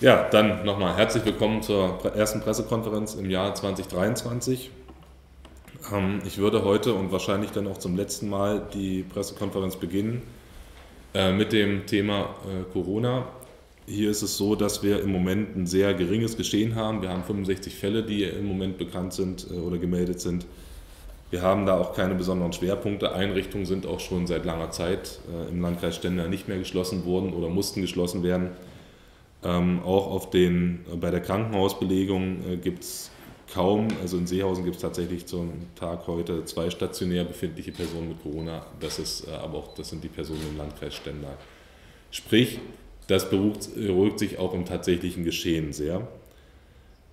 Ja, dann nochmal herzlich willkommen zur ersten Pressekonferenz im Jahr 2023. Ähm, ich würde heute und wahrscheinlich dann auch zum letzten Mal die Pressekonferenz beginnen äh, mit dem Thema äh, Corona. Hier ist es so, dass wir im Moment ein sehr geringes Geschehen haben. Wir haben 65 Fälle, die im Moment bekannt sind äh, oder gemeldet sind. Wir haben da auch keine besonderen Schwerpunkte. Einrichtungen sind auch schon seit langer Zeit im Landkreis Stendal nicht mehr geschlossen worden oder mussten geschlossen werden. Ähm, auch auf den, bei der Krankenhausbelegung äh, gibt es kaum, also in Seehausen gibt es tatsächlich zum Tag heute zwei stationär befindliche Personen mit Corona. Das ist äh, aber auch, das sind die Personen im Landkreis Stendal. Sprich, das beruht, beruhigt sich auch im tatsächlichen Geschehen sehr.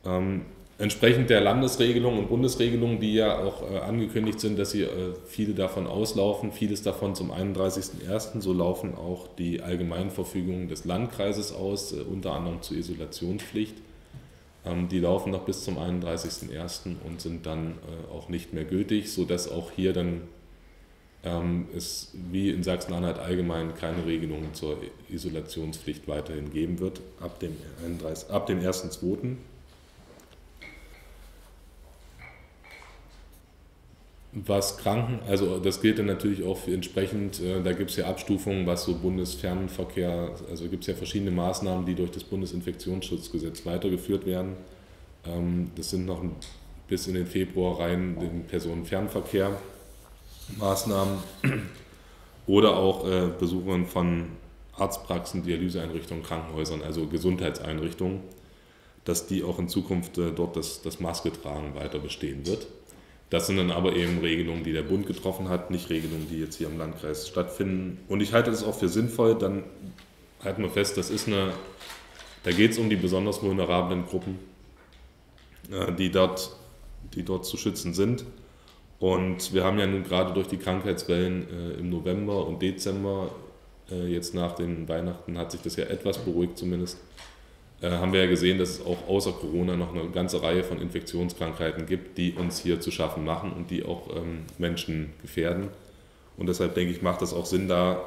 Ähm, Entsprechend der Landesregelung und Bundesregelung, die ja auch äh, angekündigt sind, dass sie äh, viele davon auslaufen, vieles davon zum 31.01. So laufen auch die Allgemeinverfügungen des Landkreises aus, äh, unter anderem zur Isolationspflicht. Ähm, die laufen noch bis zum 31.01. und sind dann auch nicht mehr gültig, sodass auch hier dann ähm, es wie in Sachsen-Anhalt allgemein keine Regelungen zur Isolationspflicht weiterhin geben wird ab dem, 31, ab dem 1.02. was Kranken, also das gilt dann natürlich auch entsprechend, äh, da gibt es ja Abstufungen, was so Bundesfernverkehr, also gibt es ja verschiedene Maßnahmen, die durch das Bundesinfektionsschutzgesetz weitergeführt werden. Ähm, das sind noch bis in den Februar rein den Personenfernverkehr Maßnahmen oder auch äh, Besuchungen von Arztpraxen, Dialyseeinrichtungen, Krankenhäusern, also Gesundheitseinrichtungen, dass die auch in Zukunft äh, dort das, das Maske tragen weiter bestehen wird. Das sind dann aber eben Regelungen, die der Bund getroffen hat, nicht Regelungen, die jetzt hier im Landkreis stattfinden. Und ich halte das auch für sinnvoll. Dann halten wir fest, das ist eine, da geht es um die besonders vulnerablen Gruppen, äh, die dort, die dort zu schützen sind. Und wir haben ja nun gerade durch die Krankheitswellen äh, im November und Dezember, äh, jetzt nach den Weihnachten, hat sich das ja etwas beruhigt zumindest, haben wir ja gesehen, dass es auch außer Corona noch eine ganze Reihe von Infektionskrankheiten gibt, die uns hier zu schaffen machen und die auch ähm, Menschen gefährden. Und deshalb denke ich, macht es auch Sinn, da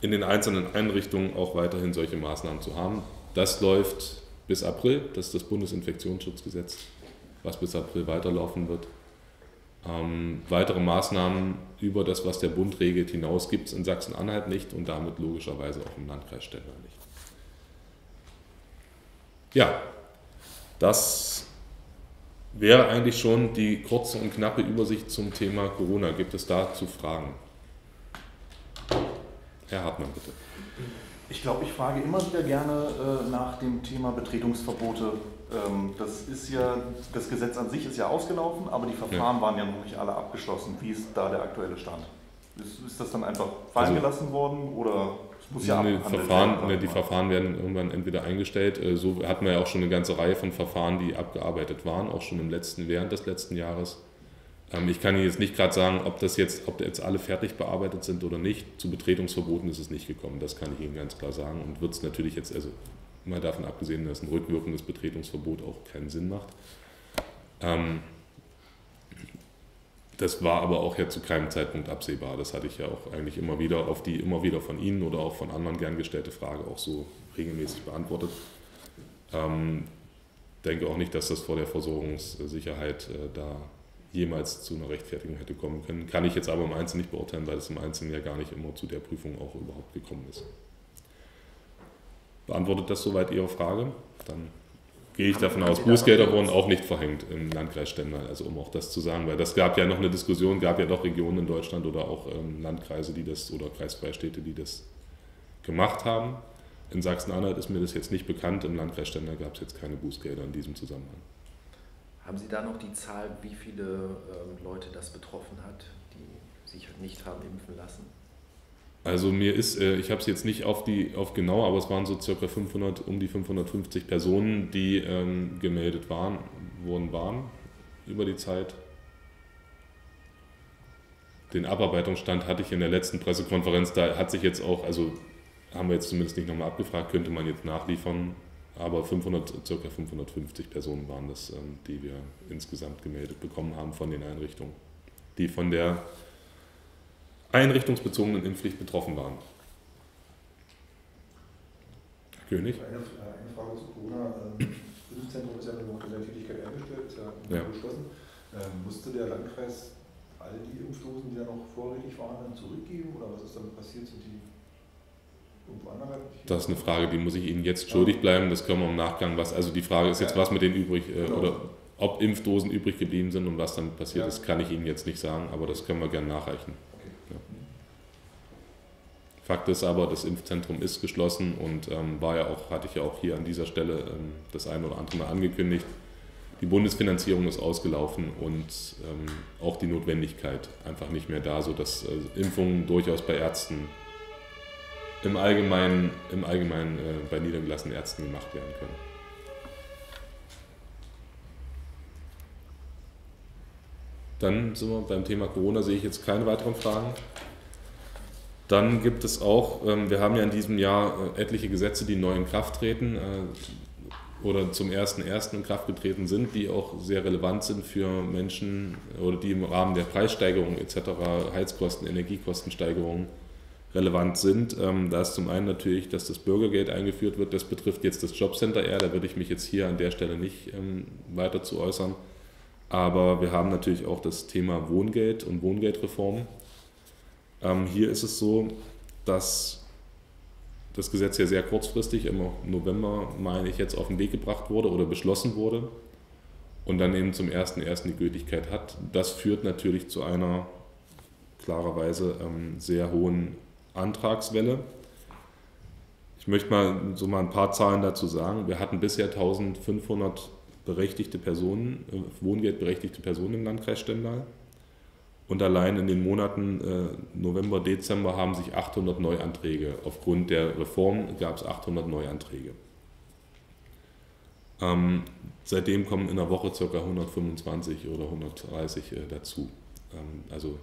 in den einzelnen Einrichtungen auch weiterhin solche Maßnahmen zu haben. Das läuft bis April, das ist das Bundesinfektionsschutzgesetz, was bis April weiterlaufen wird. Ähm, weitere Maßnahmen über das, was der Bund regelt, hinaus gibt es in Sachsen-Anhalt nicht und damit logischerweise auch im Landkreis Stendal nicht. Ja, das wäre eigentlich schon die kurze und knappe Übersicht zum Thema Corona. Gibt es dazu Fragen? Herr Hartmann, bitte. Ich glaube, ich frage immer wieder gerne äh, nach dem Thema Betretungsverbote. Ähm, das ist ja, das Gesetz an sich ist ja ausgelaufen, aber die Verfahren ja. waren ja noch nicht alle abgeschlossen. Wie ist da der aktuelle Stand? Ist, ist das dann einfach fallen also, gelassen worden oder muss ja nee, Verfahren, ne, die Verfahren werden irgendwann entweder eingestellt. Äh, so hatten wir ja auch schon eine ganze Reihe von Verfahren, die abgearbeitet waren, auch schon im letzten, während des letzten Jahres. Ähm, ich kann Ihnen jetzt nicht gerade sagen, ob das jetzt, ob jetzt alle fertig bearbeitet sind oder nicht. Zu Betretungsverboten ist es nicht gekommen, das kann ich Ihnen ganz klar sagen. Und wird es natürlich jetzt, also mal davon abgesehen, dass ein rückwirkendes Betretungsverbot auch keinen Sinn macht. Ähm, das war aber auch ja zu keinem Zeitpunkt absehbar. Das hatte ich ja auch eigentlich immer wieder auf die immer wieder von Ihnen oder auch von anderen gern gestellte Frage auch so regelmäßig beantwortet. Ähm, denke auch nicht, dass das vor der Versorgungssicherheit äh, da jemals zu einer Rechtfertigung hätte kommen können. Kann ich jetzt aber im Einzelnen nicht beurteilen, weil es im Einzelnen ja gar nicht immer zu der Prüfung auch überhaupt gekommen ist. Beantwortet das soweit Ihre Frage? Dann gehe ich davon aus, Bußgelder wurden auch nicht verhängt im Landkreis Stendal, also um auch das zu sagen, weil das gab ja noch eine Diskussion, gab ja doch Regionen in Deutschland oder auch ähm, Landkreise, die das oder Kreisfreistädte, die das gemacht haben. In Sachsen-Anhalt ist mir das jetzt nicht bekannt, im Landkreis Stendal gab es jetzt keine Bußgelder in diesem Zusammenhang. Haben Sie da noch die Zahl, wie viele ähm, Leute das betroffen hat, die sich nicht haben impfen lassen? Also mir ist, äh, ich habe es jetzt nicht auf die auf genau, aber es waren so circa 500, um die 550 Personen, die ähm, gemeldet waren, worden waren über die Zeit. Den Abarbeitungsstand hatte ich in der letzten Pressekonferenz, da hat sich jetzt auch, also haben wir jetzt zumindest nicht nochmal abgefragt, könnte man jetzt nachliefern, aber 500, circa 550 Personen waren das, ähm, die wir insgesamt gemeldet bekommen haben von den Einrichtungen, die von der einrichtungsbezogenen Impfpflicht betroffen waren. König. Eine, eine Frage zu Corona. Ähm, das Bildungszentrum ist ja nur der Tätigkeit hergestellt, ist ja, ja. geschlossen. Ähm, musste der Landkreis all die Impfdosen, die da noch vorrätig waren, dann zurückgeben oder was ist damit passiert? Sind die? Das ist eine Frage, die muss ich Ihnen jetzt schuldig bleiben. Das können wir im Nachgang was. Also die Frage ist jetzt, was mit denen übrig äh, genau. oder ob Impfdosen übrig geblieben sind und was damit passiert ja. ist, kann ich Ihnen jetzt nicht sagen, aber das können wir gerne nachreichen. Fakt ist aber, das Impfzentrum ist geschlossen und ähm, war ja auch, hatte ich ja auch hier an dieser Stelle ähm, das eine oder andere Mal angekündigt. Die Bundesfinanzierung ist ausgelaufen und ähm, auch die Notwendigkeit einfach nicht mehr da, sodass äh, Impfungen durchaus bei Ärzten im Allgemeinen, im Allgemeinen äh, bei niedergelassenen Ärzten gemacht werden können. Dann sind wir beim Thema Corona, sehe ich jetzt keine weiteren Fragen. Dann gibt es auch, ähm, wir haben ja in diesem Jahr äh, etliche Gesetze, die neu in Kraft treten äh, oder zum 1.1. in Kraft getreten sind, die auch sehr relevant sind für Menschen oder die im Rahmen der Preissteigerung etc., Heizkosten, Energiekostensteigerungen relevant sind. Ähm, da ist zum einen natürlich, dass das Bürgergeld eingeführt wird. Das betrifft jetzt das Jobcenter eher. Da würde ich mich jetzt hier an der Stelle nicht ähm, weiter zu äußern. Aber wir haben natürlich auch das Thema Wohngeld und Wohngeldreform. Ähm, hier ist es so, dass das Gesetz ja sehr kurzfristig im November, meine ich, jetzt auf den Weg gebracht wurde oder beschlossen wurde und dann eben zum 1.1. die Gültigkeit hat. Das führt natürlich zu einer klarerweise ähm, sehr hohen Antragswelle. Ich möchte mal so mal ein paar Zahlen dazu sagen. Wir hatten bisher 1500 berechtigte Personen, äh, wohngeldberechtigte Personen im Landkreis Stendal. Und allein in den Monaten äh, November, Dezember haben sich 800 Neuanträge. Aufgrund der Reform gab es 800 Neuanträge. Ähm, seitdem kommen in der Woche ca. 125 oder 130 äh, dazu. Ähm, also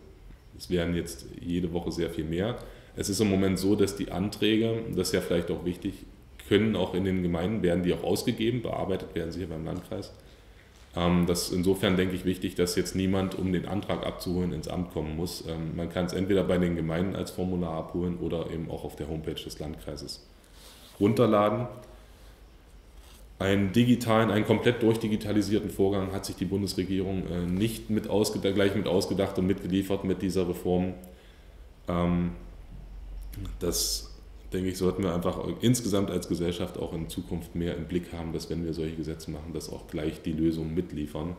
es werden jetzt jede Woche sehr viel mehr. Es ist im Moment so, dass die Anträge, das ist ja vielleicht auch wichtig, können auch in den Gemeinden, werden die auch ausgegeben, bearbeitet werden sie hier beim Landkreis. Ähm, das ist insofern, denke ich, wichtig, dass jetzt niemand, um den Antrag abzuholen, ins Amt kommen muss. Ähm, man kann es entweder bei den Gemeinden als Formular abholen oder eben auch auf der Homepage des Landkreises runterladen. Einen digitalen, einen komplett durchdigitalisierten Vorgang hat sich die Bundesregierung äh, nicht mit gleich mit ausgedacht und mitgeliefert mit dieser Reform. Ähm, das denke ich, sollten wir einfach insgesamt als Gesellschaft auch in Zukunft mehr im Blick haben, dass wenn wir solche Gesetze machen, dass auch gleich die Lösungen mitliefern.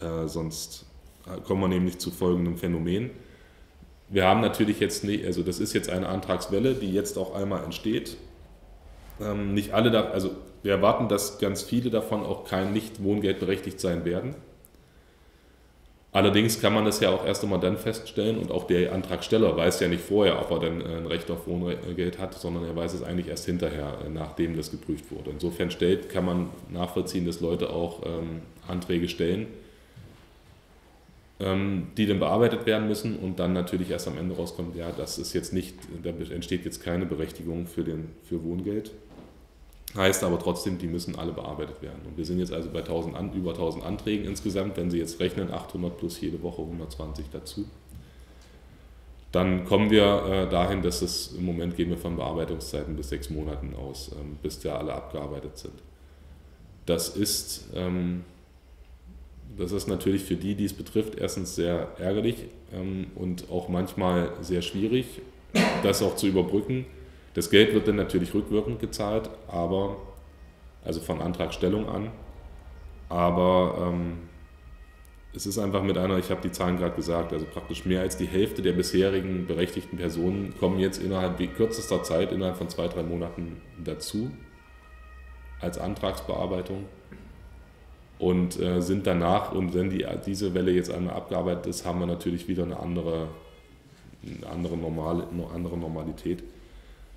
Äh, sonst äh, kommen wir nämlich zu folgendem Phänomen. Wir haben natürlich jetzt nicht, also das ist jetzt eine Antragswelle, die jetzt auch einmal entsteht. Ähm, nicht alle, da, also wir erwarten, dass ganz viele davon auch kein nicht wohngeldberechtigt sein werden. Allerdings kann man das ja auch erst einmal dann feststellen und auch der Antragsteller weiß ja nicht vorher, ob er dann äh, ein Recht auf Wohngeld hat, sondern er weiß es eigentlich erst hinterher, äh, nachdem das geprüft wurde. Insofern stellt, kann man nachvollziehen, dass Leute auch ähm, Anträge stellen, ähm, die dann bearbeitet werden müssen und dann natürlich erst am Ende rauskommt, ja, das ist jetzt nicht, da entsteht jetzt keine Berechtigung für, den, für Wohngeld. Heißt aber trotzdem, die müssen alle bearbeitet werden. Und wir sind jetzt also bei 1000 an, über 1000 Anträgen insgesamt. Wenn Sie jetzt rechnen, 800 plus jede Woche 120 dazu. Dann kommen wir äh, dahin, dass es im Moment gehen wir von Bearbeitungszeiten bis sechs Monaten aus, ähm, bis da alle abgearbeitet sind. Das ist, ähm, das ist natürlich für die, die es betrifft, erstens sehr ärgerlich ähm, und auch manchmal sehr schwierig, das auch zu überbrücken das Geld wird dann natürlich rückwirkend gezahlt, aber, also von Antragstellung an, aber ähm, es ist einfach mit einer, ich habe die Zahlen gerade gesagt, also praktisch mehr als die Hälfte der bisherigen berechtigten Personen kommen jetzt innerhalb kürzester Zeit, innerhalb von zwei, drei Monaten dazu als Antragsbearbeitung und äh, sind danach, und wenn die, diese Welle jetzt einmal abgearbeitet ist, haben wir natürlich wieder eine andere, eine andere, normale, eine andere Normalität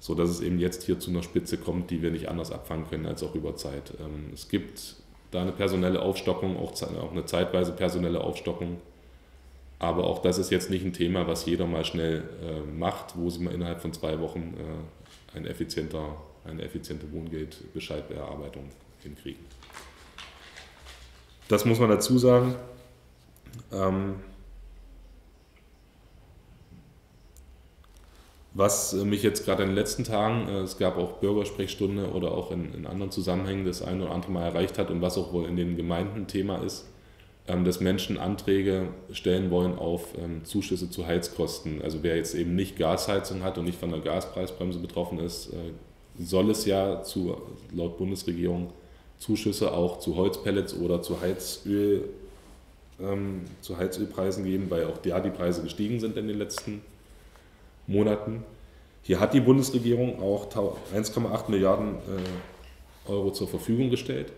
so dass es eben jetzt hier zu einer Spitze kommt, die wir nicht anders abfangen können als auch über Zeit. Ähm, es gibt da eine personelle Aufstockung, auch eine zeitweise personelle Aufstockung. Aber auch das ist jetzt nicht ein Thema, was jeder mal schnell äh, macht, wo sie mal innerhalb von zwei Wochen äh, ein effizienter, eine effiziente Wohngeldbescheidbearbeitung hinkriegen. Das muss man dazu sagen. Ähm, Was mich jetzt gerade in den letzten Tagen, es gab auch Bürgersprechstunde oder auch in, in anderen Zusammenhängen das eine oder andere Mal erreicht hat und was auch wohl in den Gemeinden Thema ist, ähm, dass Menschen Anträge stellen wollen auf ähm, Zuschüsse zu Heizkosten. Also wer jetzt eben nicht Gasheizung hat und nicht von der Gaspreisbremse betroffen ist, äh, soll es ja zu, laut Bundesregierung Zuschüsse auch zu Holzpellets oder zu Heizöl, ähm, zu Heizölpreisen geben, weil auch da die Preise gestiegen sind in den letzten Monaten. Hier hat die Bundesregierung auch 1,8 Milliarden äh, Euro zur Verfügung gestellt.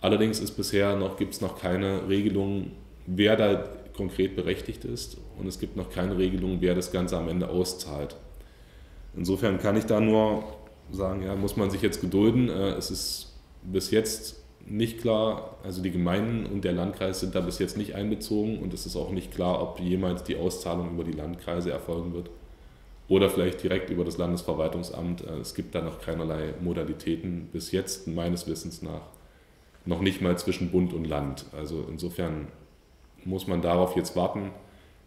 Allerdings ist bisher noch, gibt es noch keine Regelung, wer da konkret berechtigt ist und es gibt noch keine Regelung, wer das Ganze am Ende auszahlt. Insofern kann ich da nur sagen, ja, muss man sich jetzt gedulden. Äh, es ist bis jetzt nicht klar, also die Gemeinden und der Landkreis sind da bis jetzt nicht einbezogen und es ist auch nicht klar, ob jemals die Auszahlung über die Landkreise erfolgen wird oder vielleicht direkt über das Landesverwaltungsamt. Äh, es gibt da noch keinerlei Modalitäten bis jetzt meines Wissens nach noch nicht mal zwischen Bund und Land. Also insofern muss man darauf jetzt warten,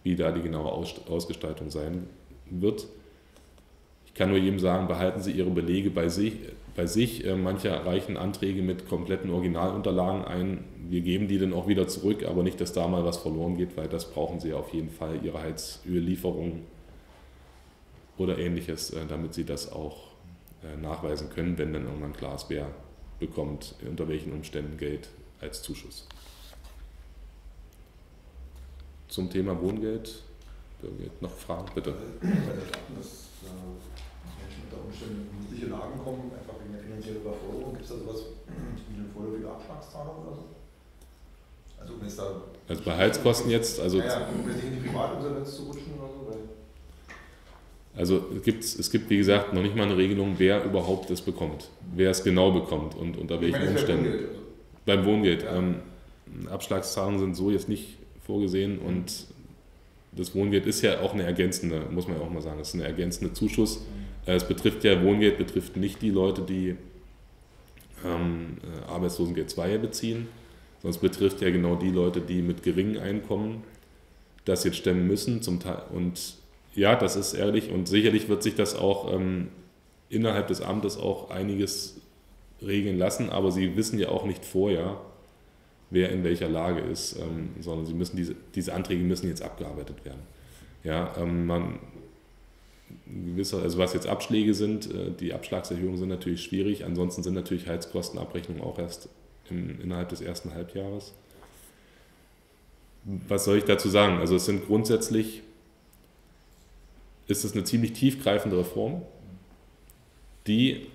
wie da die genaue Ausgestaltung sein wird. Ich kann nur jedem sagen, behalten Sie Ihre Belege bei sich. Bei sich. Äh, manche reichen Anträge mit kompletten Originalunterlagen ein. Wir geben die dann auch wieder zurück, aber nicht, dass da mal was verloren geht, weil das brauchen Sie auf jeden Fall, Ihre Heizöllieferung oder ähnliches, äh, damit Sie das auch äh, nachweisen können, wenn dann irgendwann klar ist, wer bekommt unter welchen Umständen Geld als Zuschuss. Zum Thema Wohngeld, noch Fragen, bitte. Dass Menschen unter Umständen in missliche Lagen kommen, einfach wegen der finanziellen Überforderung. Gibt es da sowas wie eine vorläufige Abschlagszahlung oder so? Also, da also bei Heizkosten jetzt? Also ja, ja, um in die Privatinsolvenz zu rutschen oder so? Also es gibt, es gibt, wie gesagt, noch nicht mal eine Regelung, wer überhaupt das bekommt, wer es genau bekommt und unter welchen Umständen. Wohngeld. Also. Beim Wohngeld. Ja. Ähm, Abschlagszahlungen sind so jetzt nicht vorgesehen und das Wohngeld ist ja auch eine ergänzende, muss man ja auch mal sagen, es ist eine ergänzende Zuschuss. Mhm. Es betrifft ja, Wohngeld betrifft nicht die Leute, die ähm, äh, Arbeitslosengeld 2 beziehen, sondern es betrifft ja genau die Leute, die mit geringen Einkommen das jetzt stemmen müssen zum Teil und ja, das ist ehrlich und sicherlich wird sich das auch ähm, innerhalb des Amtes auch einiges regeln lassen, aber sie wissen ja auch nicht vorher, wer in welcher Lage ist, ähm, sondern sie müssen diese, diese Anträge müssen jetzt abgearbeitet werden. Ja, ähm, man, gewisser, also was jetzt Abschläge sind, äh, die Abschlagserhöhungen sind natürlich schwierig, ansonsten sind natürlich Heizkostenabrechnungen auch erst im, innerhalb des ersten Halbjahres. Was soll ich dazu sagen? Also es sind grundsätzlich ist es eine ziemlich tiefgreifende Reform, die,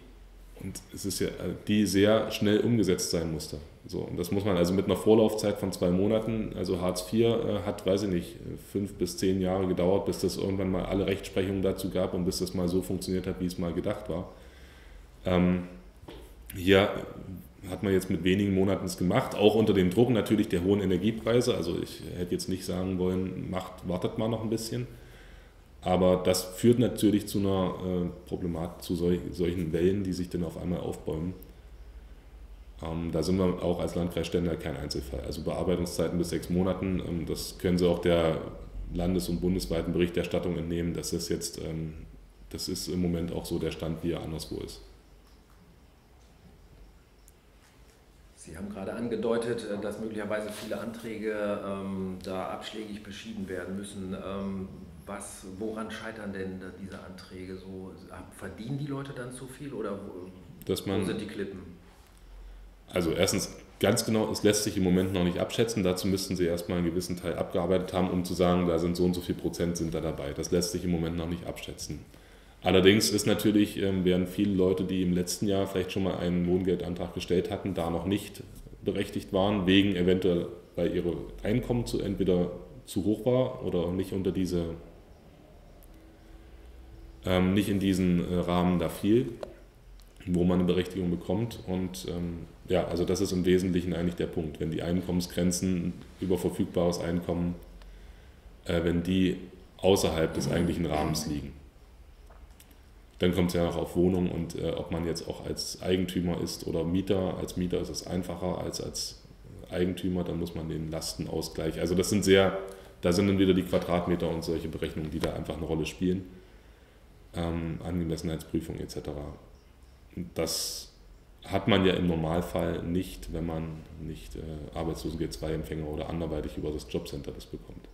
und es ist ja, die sehr schnell umgesetzt sein musste. So, und das muss man also mit einer Vorlaufzeit von zwei Monaten, also Hartz IV äh, hat, weiß ich nicht, fünf bis zehn Jahre gedauert, bis das irgendwann mal alle Rechtsprechungen dazu gab und bis das mal so funktioniert hat, wie es mal gedacht war. Ähm, hier hat man jetzt mit wenigen Monaten es gemacht, auch unter dem Druck natürlich der hohen Energiepreise. Also ich hätte jetzt nicht sagen wollen, macht, wartet mal noch ein bisschen. Aber das führt natürlich zu einer äh, Problematik, zu solch, solchen Wellen, die sich dann auf einmal aufbäumen. Ähm, da sind wir auch als Landkreis Stendal kein Einzelfall. Also Bearbeitungszeiten bis sechs Monaten, ähm, das können Sie auch der landes- und bundesweiten Berichterstattung entnehmen, dass das jetzt, ähm, das ist im Moment auch so der Stand, wie er anderswo ist. Sie haben gerade angedeutet, äh, dass möglicherweise viele Anträge ähm, da abschlägig beschieden werden müssen. Ähm, was, woran scheitern denn diese Anträge so? Verdienen die Leute dann zu viel oder wo, man, wo sind die Klippen? Also erstens, ganz genau, es lässt sich im Moment noch nicht abschätzen. Dazu müssten sie erstmal einen gewissen Teil abgearbeitet haben, um zu sagen, da sind so und so viel Prozent sind da dabei. Das lässt sich im Moment noch nicht abschätzen. Allerdings ist natürlich, werden viele Leute, die im letzten Jahr vielleicht schon mal einen Wohngeldantrag gestellt hatten, da noch nicht berechtigt waren, wegen eventuell, weil ihre Einkommen zu, entweder zu hoch war oder nicht unter diese ähm, nicht in diesen äh, Rahmen da fiel, wo man eine Berechtigung bekommt. Und ähm, ja, also das ist im Wesentlichen eigentlich der Punkt. Wenn die Einkommensgrenzen über verfügbares Einkommen, äh, wenn die außerhalb des eigentlichen Rahmens liegen. Dann kommt es ja noch auf Wohnung und äh, ob man jetzt auch als Eigentümer ist oder Mieter. Als Mieter ist es einfacher als als Eigentümer, dann muss man den Lastenausgleich. Also das sind sehr, da sind dann wieder die Quadratmeter und solche Berechnungen, die da einfach eine Rolle spielen. Ähm, Angemessenheitsprüfung etc. Das hat man ja im Normalfall nicht, wenn man nicht äh, Arbeitslosengeld 2-Empfänger oder anderweitig über das Jobcenter das bekommt.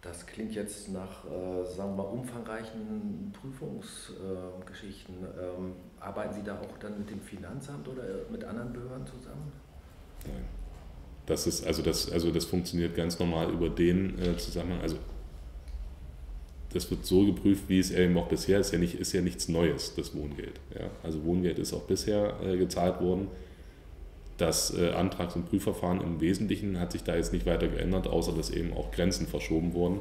Das klingt jetzt nach, äh, sagen wir mal, umfangreichen Prüfungsgeschichten. Äh, ähm, arbeiten Sie da auch dann mit dem Finanzamt oder mit anderen Behörden zusammen? Nein. Das ist, also das, also das funktioniert ganz normal über den äh, Zusammenhang. Also das wird so geprüft, wie es eben auch bisher ist. Ja nicht, ist ja nichts Neues, das Wohngeld. Ja? Also Wohngeld ist auch bisher äh, gezahlt worden. Das äh, Antrags- und Prüfverfahren im Wesentlichen hat sich da jetzt nicht weiter geändert, außer dass eben auch Grenzen verschoben wurden.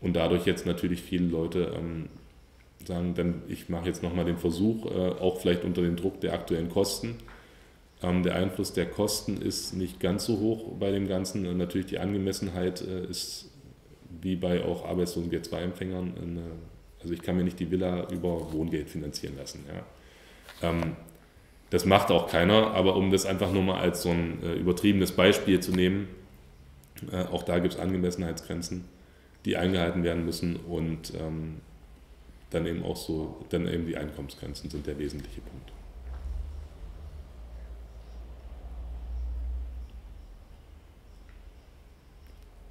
Und dadurch jetzt natürlich viele Leute ähm, sagen, dann ich mache jetzt nochmal den Versuch, äh, auch vielleicht unter dem Druck der aktuellen Kosten. Ähm, der Einfluss der Kosten ist nicht ganz so hoch bei dem Ganzen. Und natürlich die Angemessenheit äh, ist wie bei auch Arbeitslosengeld-2-Empfängern. also ich kann mir nicht die Villa über Wohngeld finanzieren lassen. Ja. Ähm, das macht auch keiner, aber um das einfach nur mal als so ein äh, übertriebenes Beispiel zu nehmen, äh, auch da gibt es Angemessenheitsgrenzen die eingehalten werden müssen und ähm, dann eben auch so, dann eben die Einkommensgrenzen sind der wesentliche Punkt.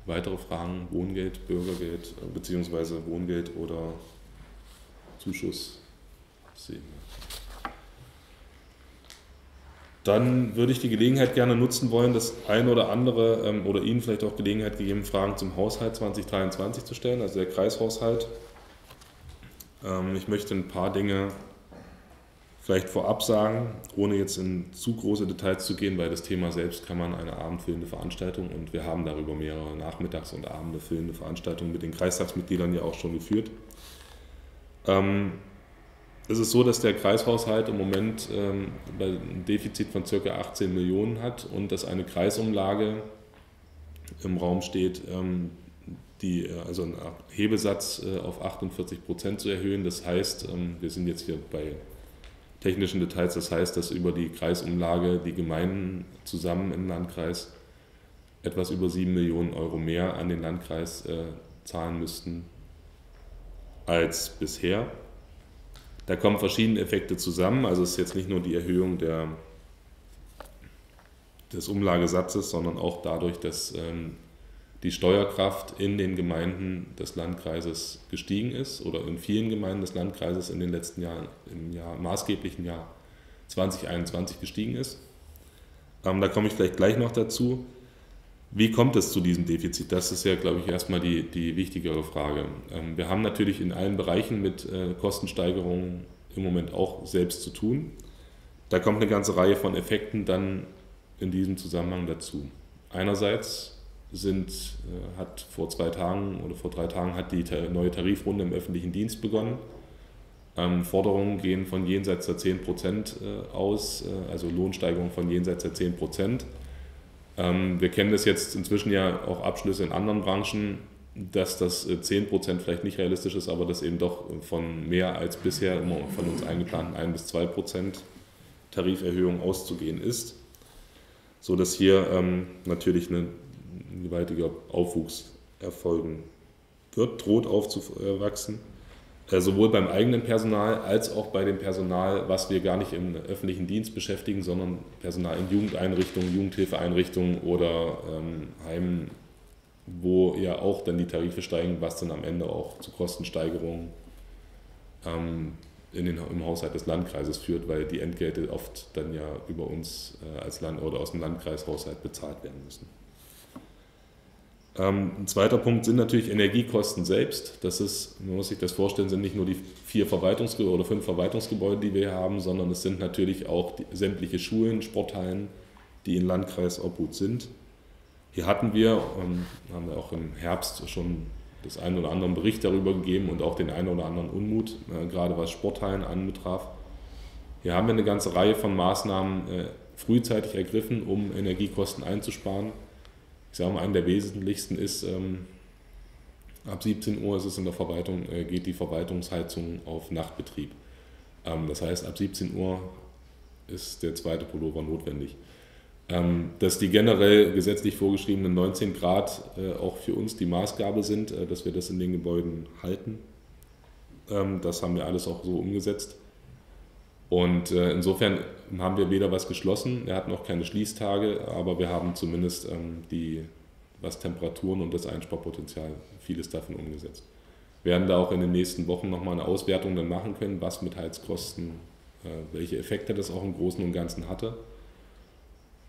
Weitere Fragen, Wohngeld, Bürgergeld, äh, beziehungsweise Wohngeld oder Zuschuss sehen wir. dann würde ich die Gelegenheit gerne nutzen wollen, das ein oder andere ähm, oder Ihnen vielleicht auch Gelegenheit gegeben, Fragen zum Haushalt 2023 zu stellen, also der Kreishaushalt. Ähm, ich möchte ein paar Dinge vielleicht vorab sagen, ohne jetzt in zu große Details zu gehen, weil das Thema selbst kann man eine abendfüllende Veranstaltung und wir haben darüber mehrere Nachmittags- und Abende füllende Veranstaltungen mit den Kreistagsmitgliedern ja auch schon geführt. Ähm, es ist so, dass der Kreishaushalt im Moment ähm, ein Defizit von ca. 18 Millionen hat und dass eine Kreisumlage im Raum steht, ähm, die, äh, also einen Hebesatz äh, auf 48 Prozent zu erhöhen. Das heißt, ähm, wir sind jetzt hier bei technischen Details, das heißt, dass über die Kreisumlage die Gemeinden zusammen im Landkreis etwas über 7 Millionen Euro mehr an den Landkreis äh, zahlen müssten als bisher. Da kommen verschiedene Effekte zusammen. Also es ist jetzt nicht nur die Erhöhung der, des Umlagesatzes, sondern auch dadurch, dass ähm, die Steuerkraft in den Gemeinden des Landkreises gestiegen ist oder in vielen Gemeinden des Landkreises in den letzten Jahren, im Jahr, maßgeblichen Jahr 2021 gestiegen ist. Ähm, da komme ich vielleicht gleich noch dazu. Wie kommt es zu diesem Defizit? Das ist ja, glaube ich, erstmal die, die wichtigere Frage. Ähm, wir haben natürlich in allen Bereichen mit äh, Kostensteigerungen im Moment auch selbst zu tun. Da kommt eine ganze Reihe von Effekten dann in diesem Zusammenhang dazu. Einerseits sind, äh, hat vor zwei Tagen oder vor drei Tagen hat die neue Tarifrunde im öffentlichen Dienst begonnen. Ähm, Forderungen gehen von jenseits der 10 Prozent äh, aus, also Lohnsteigerungen von jenseits der 10 Prozent. Ähm, wir kennen das jetzt inzwischen ja auch Abschlüsse in anderen Branchen, dass das 10% äh, vielleicht nicht realistisch ist, aber dass eben doch von mehr als bisher immer von uns eingeplanten 1 bis 2% Tariferhöhung auszugehen ist, sodass hier ähm, natürlich ein gewaltiger Aufwuchs erfolgen wird, droht aufzuwachsen. Äh, sowohl beim eigenen Personal als auch bei dem Personal, was wir gar nicht im öffentlichen Dienst beschäftigen, sondern Personal in Jugendeinrichtungen, Jugendhilfeeinrichtungen oder ähm, Heimen, wo ja auch dann die Tarife steigen, was dann am Ende auch zu Kostensteigerungen ähm, in den, im Haushalt des Landkreises führt, weil die Entgelte oft dann ja über uns äh, als Land oder aus dem Landkreishaushalt bezahlt werden müssen. Ähm, ein zweiter Punkt sind natürlich Energiekosten selbst. Das ist, man muss sich das vorstellen, sind nicht nur die vier Verwaltungsgebäude oder fünf Verwaltungsgebäude, die wir hier haben, sondern es sind natürlich auch die, sämtliche Schulen, Sporthallen, die in Landkreis Obhut sind. Hier hatten wir, ähm, haben wir auch im Herbst schon das einen oder anderen Bericht darüber gegeben und auch den einen oder anderen Unmut, äh, gerade was Sporthallen anbetraf. Hier haben wir eine ganze Reihe von Maßnahmen äh, frühzeitig ergriffen, um Energiekosten einzusparen ich sage mal, einer der wesentlichsten ist, ähm, ab 17 Uhr ist es in der Verwaltung, äh, geht die Verwaltungsheizung auf Nachtbetrieb. Ähm, das heißt, ab 17 Uhr ist der zweite Pullover notwendig. Ähm, dass die generell gesetzlich vorgeschriebenen 19 Grad äh, auch für uns die Maßgabe sind, äh, dass wir das in den Gebäuden halten. Ähm, das haben wir alles auch so umgesetzt. Und äh, insofern haben wir weder was geschlossen, er hat noch keine Schließtage, aber wir haben zumindest ähm, die, was Temperaturen und das Einsparpotenzial, vieles davon umgesetzt. Wir werden da auch in den nächsten Wochen nochmal eine Auswertung dann machen können, was mit Heizkosten, äh, welche Effekte das auch im Großen und Ganzen hatte.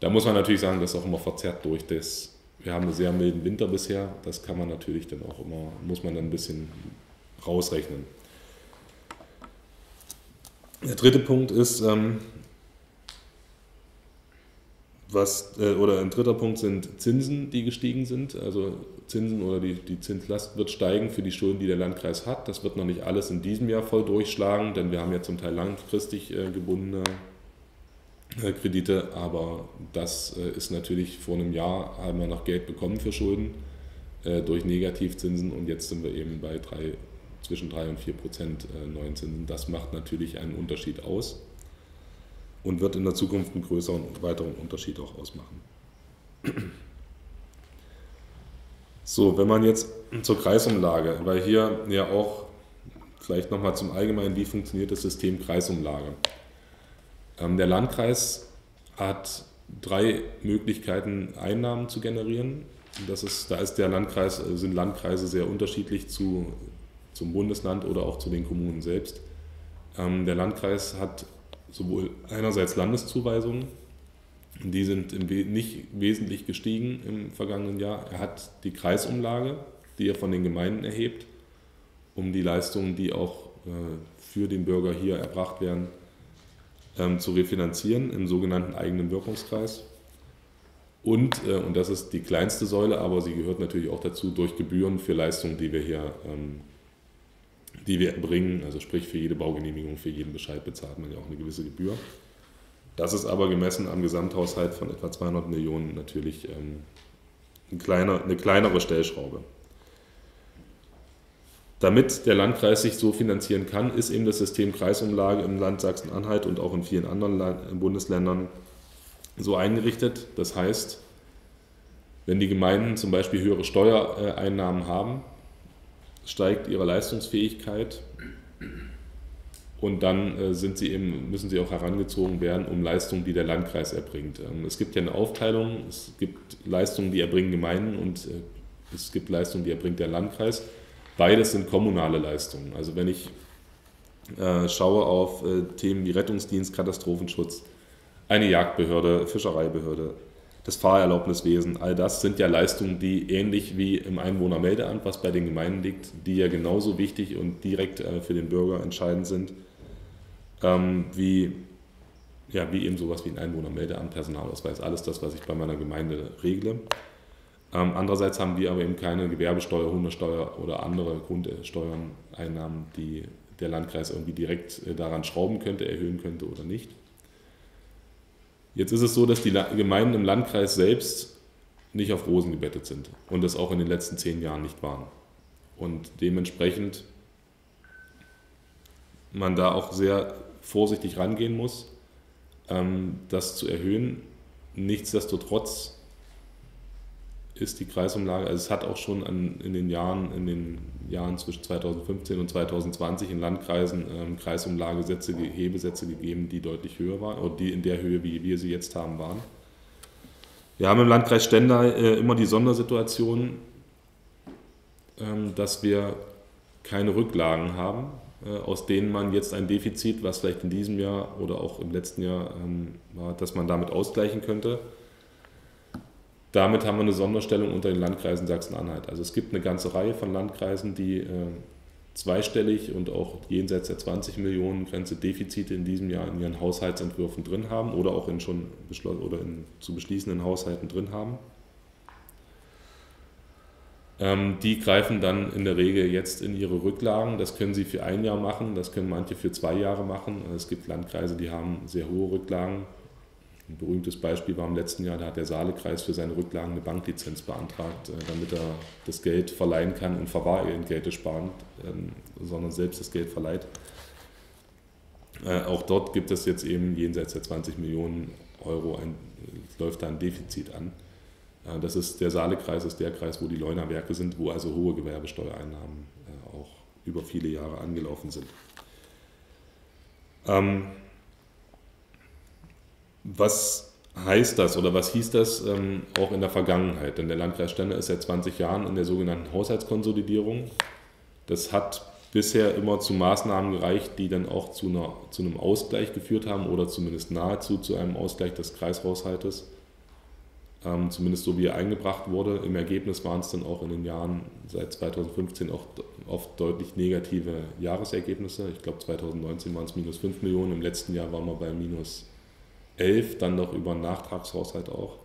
Da muss man natürlich sagen, das ist auch immer verzerrt durch das, wir haben einen sehr milden Winter bisher, das kann man natürlich dann auch immer, muss man dann ein bisschen rausrechnen. Der dritte Punkt ist, ähm, was, äh, oder ein dritter Punkt sind Zinsen, die gestiegen sind. Also Zinsen oder die, die Zinslast wird steigen für die Schulden, die der Landkreis hat. Das wird noch nicht alles in diesem Jahr voll durchschlagen, denn wir haben ja zum Teil langfristig äh, gebundene äh, Kredite, aber das äh, ist natürlich vor einem Jahr haben wir noch Geld bekommen für Schulden äh, durch Negativzinsen und jetzt sind wir eben bei drei zwischen 3 und 4 Prozent äh, neuen Zinsen. Das macht natürlich einen Unterschied aus und wird in der Zukunft einen größeren, weiteren Unterschied auch ausmachen. So, wenn man jetzt zur Kreisumlage, weil hier ja auch vielleicht nochmal zum Allgemeinen, wie funktioniert das System Kreisumlage? Ähm, der Landkreis hat drei Möglichkeiten, Einnahmen zu generieren. Das ist, da ist der Landkreis, sind Landkreise sehr unterschiedlich zu zum Bundesland oder auch zu den Kommunen selbst. Ähm, der Landkreis hat sowohl einerseits Landeszuweisungen, die sind nicht wesentlich gestiegen im vergangenen Jahr. Er hat die Kreisumlage, die er von den Gemeinden erhebt, um die Leistungen, die auch äh, für den Bürger hier erbracht werden, ähm, zu refinanzieren im sogenannten eigenen Wirkungskreis. Und, äh, und das ist die kleinste Säule, aber sie gehört natürlich auch dazu, durch Gebühren für Leistungen, die wir hier ähm, die wir erbringen. Also sprich für jede Baugenehmigung, für jeden Bescheid bezahlt man ja auch eine gewisse Gebühr. Das ist aber gemessen am Gesamthaushalt von etwa 200 Millionen natürlich ähm, ein kleiner, eine kleinere Stellschraube. Damit der Landkreis sich so finanzieren kann, ist eben das System Kreisumlage im Land Sachsen-Anhalt und auch in vielen anderen Bundesländern so eingerichtet. Das heißt, wenn die Gemeinden zum Beispiel höhere Steuereinnahmen haben, steigt ihre Leistungsfähigkeit und dann äh, sind sie eben, müssen sie auch herangezogen werden, um Leistungen, die der Landkreis erbringt. Ähm, es gibt ja eine Aufteilung, es gibt Leistungen, die erbringen Gemeinden und äh, es gibt Leistungen, die erbringt der Landkreis. Beides sind kommunale Leistungen. Also wenn ich äh, schaue auf Themen wie Rettungsdienst, Katastrophenschutz, eine Jagdbehörde, Fischereibehörde, das Fahrerlaubniswesen, all das sind ja Leistungen, die ähnlich wie im Einwohnermeldeamt, was bei den Gemeinden liegt, die ja genauso wichtig und direkt äh, für den Bürger entscheidend sind, ähm, wie, ja, wie eben sowas wie ein Einwohnermeldeamt, Personalausweis, alles das, was ich bei meiner Gemeinde regle. Ähm, andererseits haben wir aber eben keine Gewerbesteuer, Hundesteuer oder andere Grundsteuern, Einnahmen, die der Landkreis irgendwie direkt äh, daran schrauben könnte, erhöhen könnte oder nicht. Jetzt ist es so, dass die Gemeinden im Landkreis selbst nicht auf Rosen gebettet sind und das auch in den letzten zehn Jahren nicht waren. Und dementsprechend man da auch sehr vorsichtig rangehen muss, ähm, das zu erhöhen. Nichtsdestotrotz ist die Kreisumlage, also es hat auch schon an, in den Jahren, in den Jahren zwischen 2015 und 2020 in Landkreisen ähm, Kreisumlagesätze, Hebesätze gegeben, die deutlich höher waren, oder die in der Höhe, wie wir sie jetzt haben, waren. Wir haben im Landkreis Stendal äh, immer die Sondersituation, ähm, dass wir keine Rücklagen haben, äh, aus denen man jetzt ein Defizit, was vielleicht in diesem Jahr oder auch im letzten Jahr ähm, war, dass man damit ausgleichen könnte damit haben wir eine Sonderstellung unter den Landkreisen Sachsen-Anhalt. Also es gibt eine ganze Reihe von Landkreisen, die äh, zweistellig und auch jenseits der 20 Millionen Grenze Defizite in diesem Jahr in ihren Haushaltsentwürfen drin haben oder auch in schon oder in zu beschließenden Haushalten drin haben. Ähm, die greifen dann in der Regel jetzt in ihre Rücklagen. Das können sie für ein Jahr machen, das können manche für zwei Jahre machen. Es gibt Landkreise, die haben sehr hohe Rücklagen ein berühmtes Beispiel war im letzten Jahr, da hat der Saalekreis für seine Rücklagen eine Banklizenz beantragt, äh, damit er das Geld verleihen kann und Verwahrentgelte sparen, ähm, sondern selbst das Geld verleiht. Äh, auch dort gibt es jetzt eben jenseits der 20 Millionen Euro, ein, läuft da ein Defizit an. Äh, das ist der Saalekreis, ist der Kreis, wo die Leunerwerke sind, wo also hohe Gewerbesteuereinnahmen auch über viele Jahre angelaufen sind. Ähm, was heißt das oder was hieß das ähm, auch in der Vergangenheit? Denn der Landkreis Stende ist seit 20 Jahren in der sogenannten Haushaltskonsolidierung. Das hat bisher immer zu Maßnahmen gereicht, die dann auch zu, einer, zu einem Ausgleich geführt haben oder zumindest nahezu zu einem Ausgleich des Kreishaushaltes. Ähm, zumindest so wie er eingebracht wurde. Im Ergebnis waren es dann auch in den Jahren seit 2015 auch oft deutlich negative Jahresergebnisse. Ich glaube 2019 waren es minus 5 Millionen, im letzten Jahr waren wir bei minus 11, dann noch über einen Nachtragshaushalt auch.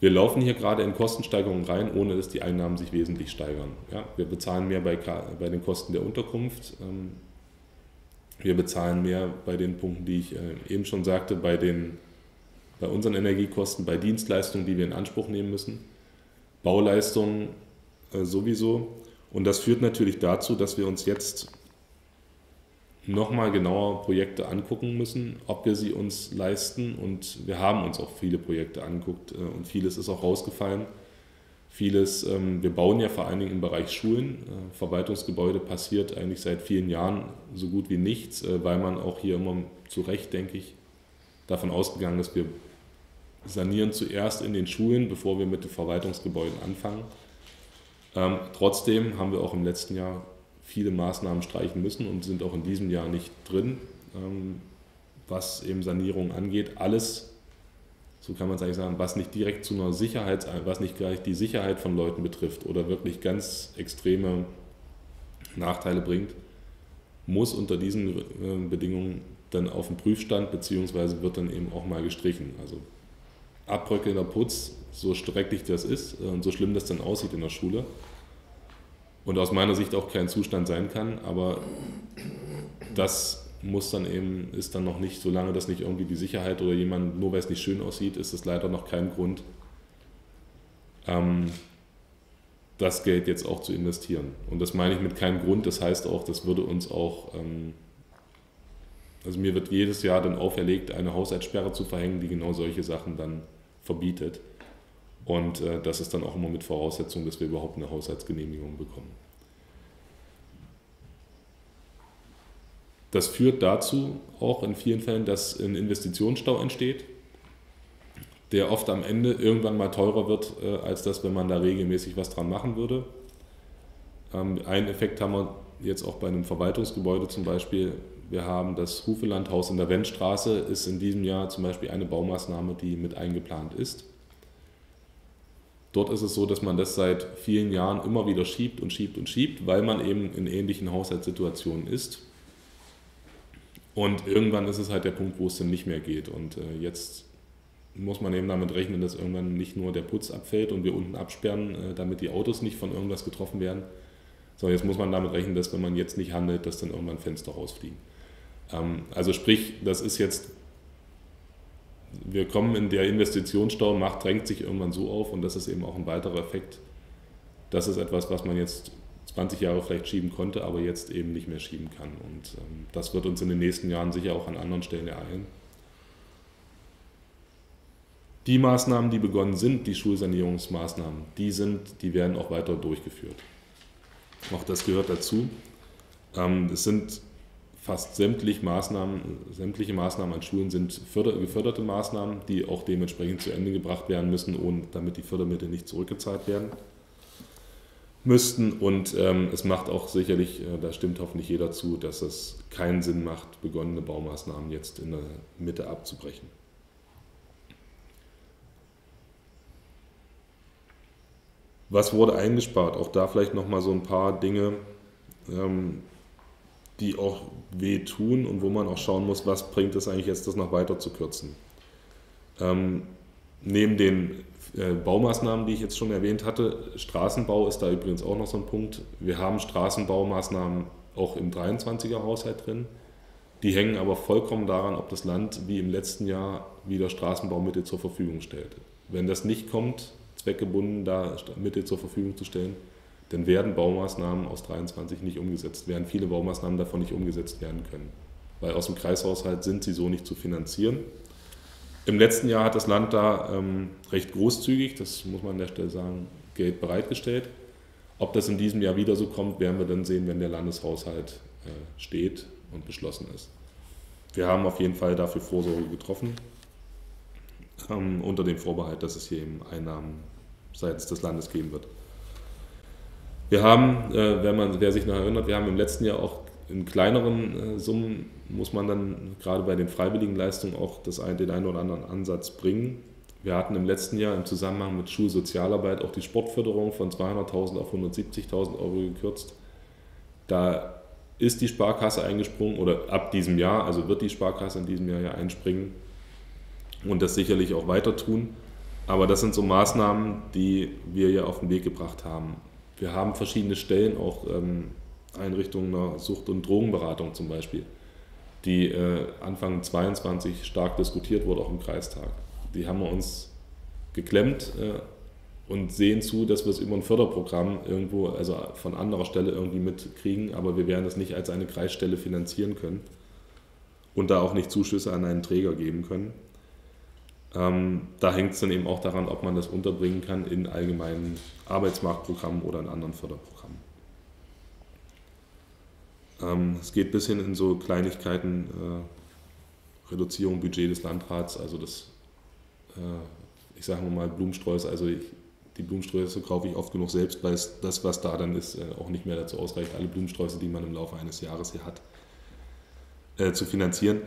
Wir laufen hier gerade in Kostensteigerungen rein, ohne dass die Einnahmen sich wesentlich steigern. Ja, wir bezahlen mehr bei, bei den Kosten der Unterkunft. Ähm, wir bezahlen mehr bei den Punkten, die ich äh, eben schon sagte, bei, den, bei unseren Energiekosten, bei Dienstleistungen, die wir in Anspruch nehmen müssen. Bauleistungen äh, sowieso. Und das führt natürlich dazu, dass wir uns jetzt nochmal genauer Projekte angucken müssen, ob wir sie uns leisten. Und wir haben uns auch viele Projekte angeguckt äh, und vieles ist auch rausgefallen. Vieles, ähm, wir bauen ja vor allen Dingen im Bereich Schulen. Äh, Verwaltungsgebäude passiert eigentlich seit vielen Jahren so gut wie nichts, äh, weil man auch hier immer zu Recht, denke ich, davon ausgegangen ist, wir sanieren zuerst in den Schulen, bevor wir mit den Verwaltungsgebäuden anfangen. Ähm, trotzdem haben wir auch im letzten Jahr viele Maßnahmen streichen müssen und sind auch in diesem Jahr nicht drin, ähm, was eben Sanierung angeht. Alles, so kann man es eigentlich sagen, was nicht direkt zu einer Sicherheit, was nicht gleich die Sicherheit von Leuten betrifft oder wirklich ganz extreme Nachteile bringt, muss unter diesen äh, Bedingungen dann auf den Prüfstand beziehungsweise wird dann eben auch mal gestrichen. Also abbröckelnder Putz, so schrecklich das ist äh, und so schlimm das dann aussieht in der Schule, und aus meiner Sicht auch kein Zustand sein kann, aber das muss dann eben, ist dann noch nicht, solange das nicht irgendwie die Sicherheit oder jemand, nur weil es nicht schön aussieht, ist es leider noch kein Grund, ähm, das Geld jetzt auch zu investieren. Und das meine ich mit keinem Grund, das heißt auch, das würde uns auch, ähm, also mir wird jedes Jahr dann auferlegt, eine Haushaltssperre zu verhängen, die genau solche Sachen dann verbietet. Und äh, das ist dann auch immer mit Voraussetzung, dass wir überhaupt eine Haushaltsgenehmigung bekommen. Das führt dazu auch in vielen Fällen, dass ein Investitionsstau entsteht, der oft am Ende irgendwann mal teurer wird, äh, als das, wenn man da regelmäßig was dran machen würde. Ähm, einen Effekt haben wir jetzt auch bei einem Verwaltungsgebäude zum Beispiel. Wir haben das Hufelandhaus in der Wendstraße, ist in diesem Jahr zum Beispiel eine Baumaßnahme, die mit eingeplant ist. Dort ist es so, dass man das seit vielen Jahren immer wieder schiebt und schiebt und schiebt, weil man eben in ähnlichen Haushaltssituationen ist. Und irgendwann ist es halt der Punkt, wo es dann nicht mehr geht. Und äh, jetzt muss man eben damit rechnen, dass irgendwann nicht nur der Putz abfällt und wir unten absperren, äh, damit die Autos nicht von irgendwas getroffen werden, sondern jetzt muss man damit rechnen, dass wenn man jetzt nicht handelt, dass dann irgendwann Fenster rausfliegen. Ähm, also sprich, das ist jetzt wir kommen in der Investitionsstau, Macht drängt sich irgendwann so auf und das ist eben auch ein weiterer Effekt. Das ist etwas, was man jetzt 20 Jahre vielleicht schieben konnte, aber jetzt eben nicht mehr schieben kann. Und ähm, das wird uns in den nächsten Jahren sicher auch an anderen Stellen ereilen. Die Maßnahmen, die begonnen sind, die Schulsanierungsmaßnahmen, die, sind, die werden auch weiter durchgeführt. Auch das gehört dazu. Ähm, es sind fast sämtliche Maßnahmen, sämtliche Maßnahmen an Schulen sind geförderte Maßnahmen, die auch dementsprechend zu Ende gebracht werden müssen, ohne, damit die Fördermittel nicht zurückgezahlt werden müssten. Und ähm, es macht auch sicherlich, äh, da stimmt hoffentlich jeder zu, dass es keinen Sinn macht, begonnene Baumaßnahmen jetzt in der Mitte abzubrechen. Was wurde eingespart? Auch da vielleicht nochmal so ein paar Dinge. Ähm, die auch wehtun und wo man auch schauen muss, was bringt es eigentlich jetzt, das noch weiter zu kürzen. Ähm, neben den äh, Baumaßnahmen, die ich jetzt schon erwähnt hatte, Straßenbau ist da übrigens auch noch so ein Punkt. Wir haben Straßenbaumaßnahmen auch im 23er Haushalt drin. Die hängen aber vollkommen daran, ob das Land wie im letzten Jahr wieder Straßenbaumittel zur Verfügung stellt. Wenn das nicht kommt, zweckgebunden da Mittel zur Verfügung zu stellen, dann werden Baumaßnahmen aus 23 nicht umgesetzt werden, viele Baumaßnahmen davon nicht umgesetzt werden können. Weil aus dem Kreishaushalt sind sie so nicht zu finanzieren. Im letzten Jahr hat das Land da ähm, recht großzügig, das muss man an der Stelle sagen, Geld bereitgestellt. Ob das in diesem Jahr wieder so kommt, werden wir dann sehen, wenn der Landeshaushalt äh, steht und beschlossen ist. Wir haben auf jeden Fall dafür Vorsorge getroffen, ähm, unter dem Vorbehalt, dass es hier eben Einnahmen seitens des Landes geben wird. Wir haben, äh, wenn man, wer sich noch erinnert, wir haben im letzten Jahr auch in kleineren äh, Summen, muss man dann gerade bei den freiwilligen Leistungen auch das, den einen oder anderen Ansatz bringen. Wir hatten im letzten Jahr im Zusammenhang mit Schulsozialarbeit auch die Sportförderung von 200.000 auf 170.000 Euro gekürzt. Da ist die Sparkasse eingesprungen oder ab diesem Jahr, also wird die Sparkasse in diesem Jahr ja einspringen und das sicherlich auch weiter tun. Aber das sind so Maßnahmen, die wir ja auf den Weg gebracht haben. Wir haben verschiedene Stellen, auch ähm, Einrichtungen der Sucht- und Drogenberatung zum Beispiel, die äh, Anfang 22 stark diskutiert wurde, auch im Kreistag. Die haben wir uns geklemmt äh, und sehen zu, dass wir es über ein Förderprogramm irgendwo, also von anderer Stelle irgendwie mitkriegen, aber wir werden es nicht als eine Kreisstelle finanzieren können und da auch nicht Zuschüsse an einen Träger geben können. Ähm, da hängt es dann eben auch daran, ob man das unterbringen kann in allgemeinen Arbeitsmarktprogrammen oder in anderen Förderprogrammen. Ähm, es geht bis hin in so Kleinigkeiten, äh, Reduzierung Budget des Landrats, also das, äh, ich sage mal Blumensträuße, also ich, die Blumensträuße kaufe ich oft genug selbst, weil das, was da dann ist, äh, auch nicht mehr dazu ausreicht, alle Blumensträuße, die man im Laufe eines Jahres hier hat, äh, zu finanzieren.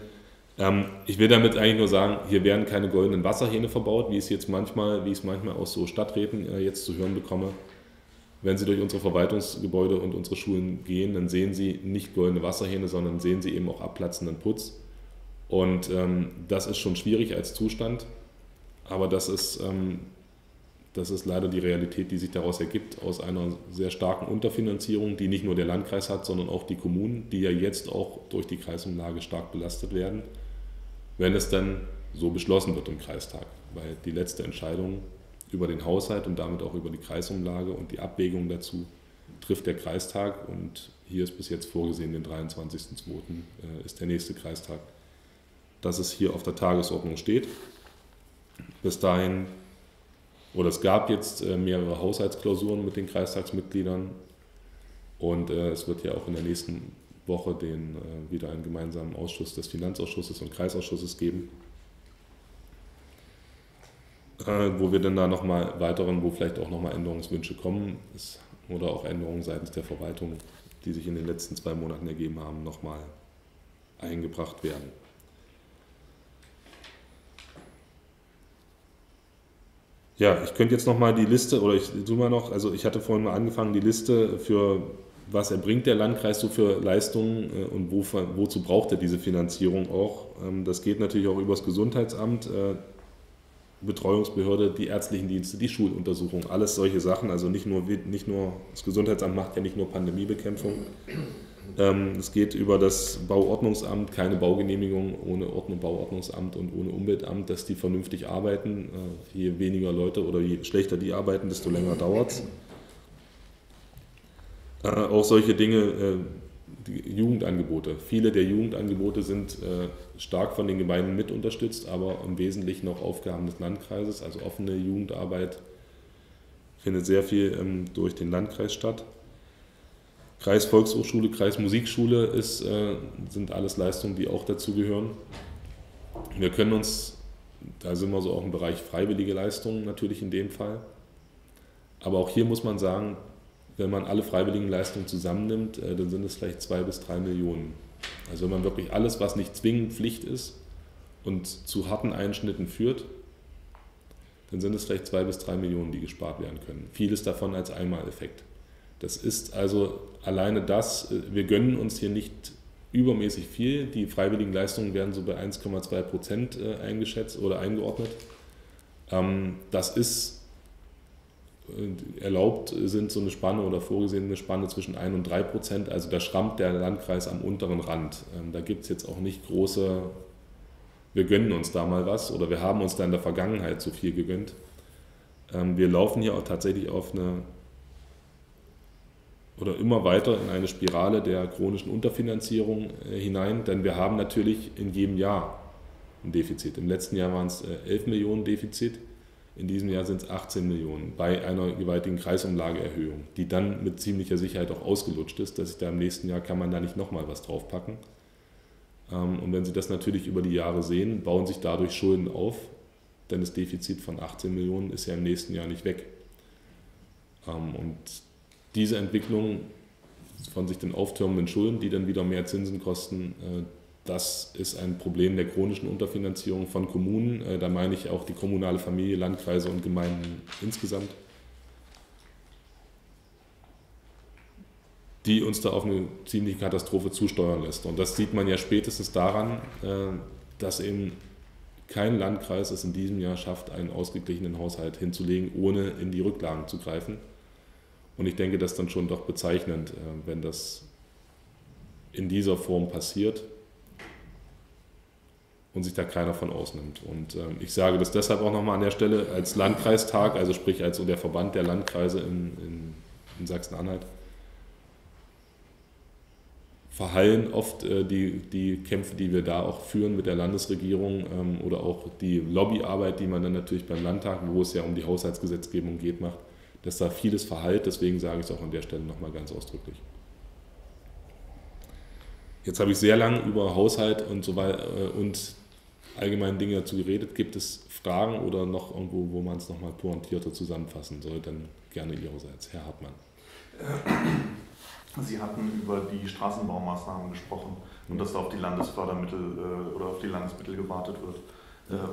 Ähm, ich will damit eigentlich nur sagen, hier werden keine goldenen Wasserhähne verbaut, wie es jetzt manchmal, wie ich es manchmal aus so Stadträten äh, jetzt zu hören bekomme. Wenn Sie durch unsere Verwaltungsgebäude und unsere Schulen gehen, dann sehen Sie nicht goldene Wasserhähne, sondern sehen Sie eben auch abplatzenden Putz. Und ähm, das ist schon schwierig als Zustand, aber das ist, ähm, das ist leider die Realität, die sich daraus ergibt, aus einer sehr starken Unterfinanzierung, die nicht nur der Landkreis hat, sondern auch die Kommunen, die ja jetzt auch durch die Kreisumlage stark belastet werden wenn es dann so beschlossen wird im Kreistag. Weil die letzte Entscheidung über den Haushalt und damit auch über die Kreisumlage und die Abwägung dazu trifft der Kreistag und hier ist bis jetzt vorgesehen, den 23.02. Äh, ist der nächste Kreistag, dass es hier auf der Tagesordnung steht. Bis dahin, oder es gab jetzt äh, mehrere Haushaltsklausuren mit den Kreistagsmitgliedern und äh, es wird ja auch in der nächsten Woche den äh, wieder einen gemeinsamen Ausschuss des Finanzausschusses und Kreisausschusses geben, äh, wo wir dann da nochmal weiteren, wo vielleicht auch nochmal Änderungswünsche kommen ist, oder auch Änderungen seitens der Verwaltung, die sich in den letzten zwei Monaten ergeben haben, nochmal eingebracht werden. Ja, ich könnte jetzt nochmal die Liste, oder ich tue mal noch, also ich hatte vorhin mal angefangen, die Liste für was erbringt der Landkreis so für Leistungen äh, und wo, wozu braucht er diese Finanzierung auch? Ähm, das geht natürlich auch über das Gesundheitsamt, äh, Betreuungsbehörde, die ärztlichen Dienste, die Schuluntersuchung, alles solche Sachen. Also nicht nur, nicht nur das Gesundheitsamt macht ja nicht nur Pandemiebekämpfung. Ähm, es geht über das Bauordnungsamt, keine Baugenehmigung ohne Ordnung, Bauordnungsamt und ohne Umweltamt, dass die vernünftig arbeiten. Äh, je weniger Leute oder je schlechter die arbeiten, desto länger dauert es. Äh, auch solche Dinge, äh, Jugendangebote. Viele der Jugendangebote sind äh, stark von den Gemeinden mit unterstützt, aber im Wesentlichen auch Aufgaben des Landkreises. Also offene Jugendarbeit findet sehr viel ähm, durch den Landkreis statt. Kreisvolkshochschule, Kreismusikschule ist, äh, sind alles Leistungen, die auch dazu gehören. Wir können uns, da sind wir so auch im Bereich freiwillige Leistungen natürlich in dem Fall. Aber auch hier muss man sagen, wenn man alle freiwilligen Leistungen zusammennimmt, äh, dann sind es vielleicht zwei bis drei Millionen. Also wenn man wirklich alles, was nicht zwingend Pflicht ist und zu harten Einschnitten führt, dann sind es vielleicht zwei bis drei Millionen, die gespart werden können. Vieles davon als Einmaleffekt. Das ist also alleine das, äh, wir gönnen uns hier nicht übermäßig viel. Die freiwilligen Leistungen werden so bei 1,2 Prozent äh, eingeschätzt oder eingeordnet. Ähm, das ist erlaubt sind so eine Spanne oder vorgesehene Spanne zwischen 1 und 3 Prozent. Also da schrammt der Landkreis am unteren Rand. Ähm, da gibt es jetzt auch nicht große, wir gönnen uns da mal was oder wir haben uns da in der Vergangenheit so viel gegönnt. Ähm, wir laufen hier auch tatsächlich auf eine oder immer weiter in eine Spirale der chronischen Unterfinanzierung äh, hinein, denn wir haben natürlich in jedem Jahr ein Defizit. Im letzten Jahr waren es 11 äh, Millionen Defizit In diesem Jahr sind es 18 Millionen bei einer gewaltigen Kreisumlageerhöhung, die dann mit ziemlicher Sicherheit auch ausgelutscht ist, dass ich da im nächsten Jahr kann man da nicht nochmal was draufpacken. Ähm, und wenn Sie das natürlich über die Jahre sehen, bauen sich dadurch Schulden auf, denn das Defizit von 18 Millionen ist ja im nächsten Jahr nicht weg. Ähm, und diese Entwicklung von sich den auftürmenden Schulden, die dann wieder mehr Zinsen kosten, äh, das ist ein Problem der chronischen Unterfinanzierung von Kommunen. Äh, da meine ich auch die kommunale Familie, Landkreise und Gemeinden insgesamt, die uns da auf eine ziemliche Katastrophe zusteuern lässt. Und das sieht man ja spätestens daran, äh, dass eben kein Landkreis es in diesem Jahr schafft, einen ausgeglichenen Haushalt hinzulegen, ohne in die Rücklagen zu greifen. Und ich denke, das ist dann schon doch bezeichnend, äh, wenn das in dieser Form passiert und sich da keiner von ausnimmt. Und äh, ich sage das deshalb auch nochmal an der Stelle als Landkreistag, also sprich als der Verband der Landkreise in, in, in Sachsen-Anhalt, verhallen oft äh, die, die Kämpfe, die wir da auch führen mit der Landesregierung ähm, oder auch die Lobbyarbeit, die man dann natürlich beim Landtag, wo es ja um die Haushaltsgesetzgebung geht, macht, dass da vieles verhallt. Deswegen sage ich es auch an der Stelle nochmal ganz ausdrücklich. Jetzt habe ich sehr lange über Haushalt und so weiter äh, und allgemeinen Dinge dazu geredet. Gibt es Fragen oder noch irgendwo, wo man es nochmal pointierter zusammenfassen soll? Dann gerne Ihrerseits, Herr Hartmann. Sie hatten über die Straßenbaumaßnahmen gesprochen und dass da auf die Landesfördermittel äh, oder auf die Landesmittel gewartet wird. Äh,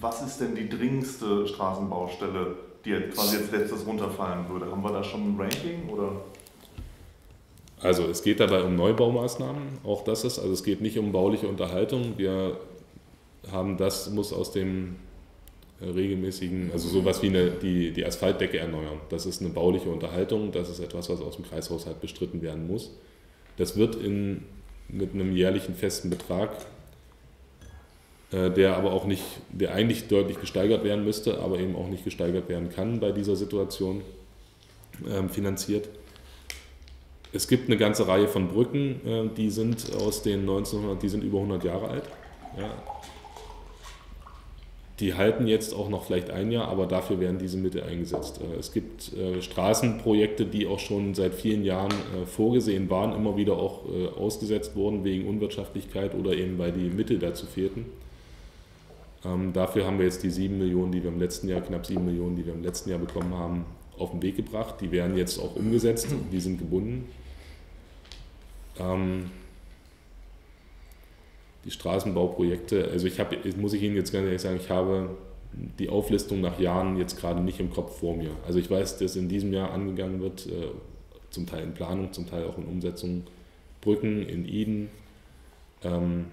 was ist denn die dringendste Straßenbaustelle, die quasi als letztes runterfallen würde? Haben wir da schon ein Ranking oder? Also es geht dabei um Neubaumaßnahmen, auch das ist, also es geht nicht um bauliche Unterhaltung. Wir haben das, muss aus dem äh, regelmäßigen, also sowas wie eine, die, die Asphaltdecke erneuern. Das ist eine bauliche Unterhaltung, das ist etwas, was aus dem Kreishaushalt bestritten werden muss. Das wird in, mit einem jährlichen festen Betrag, äh, der aber auch nicht, der eigentlich deutlich gesteigert werden müsste, aber eben auch nicht gesteigert werden kann bei dieser Situation, äh, finanziert. Es gibt eine ganze Reihe von Brücken, äh, die sind aus den 1900, die sind über 100 Jahre alt. Ja, die halten jetzt auch noch vielleicht ein Jahr, aber dafür werden diese Mittel eingesetzt. Äh, es gibt äh, Straßenprojekte, die auch schon seit vielen Jahren äh, vorgesehen waren, immer wieder auch ausgesetzt wurden wegen Unwirtschaftlichkeit oder eben weil die Mittel dazu fehlten. Ähm, dafür haben wir jetzt die sieben Millionen, die wir im letzten Jahr, knapp sieben Millionen, die wir im letzten Jahr bekommen haben, auf den Weg gebracht. Die werden jetzt auch umgesetzt, die sind gebunden. Die Straßenbauprojekte, also ich habe, muss ich Ihnen jetzt ganz ehrlich sagen, ich habe die Auflistung nach Jahren jetzt gerade nicht im Kopf vor mir. Also ich weiß, dass in diesem Jahr angegangen wird, äh, zum Teil in Planung, zum Teil auch in Umsetzung, Brücken in Eden, ähm,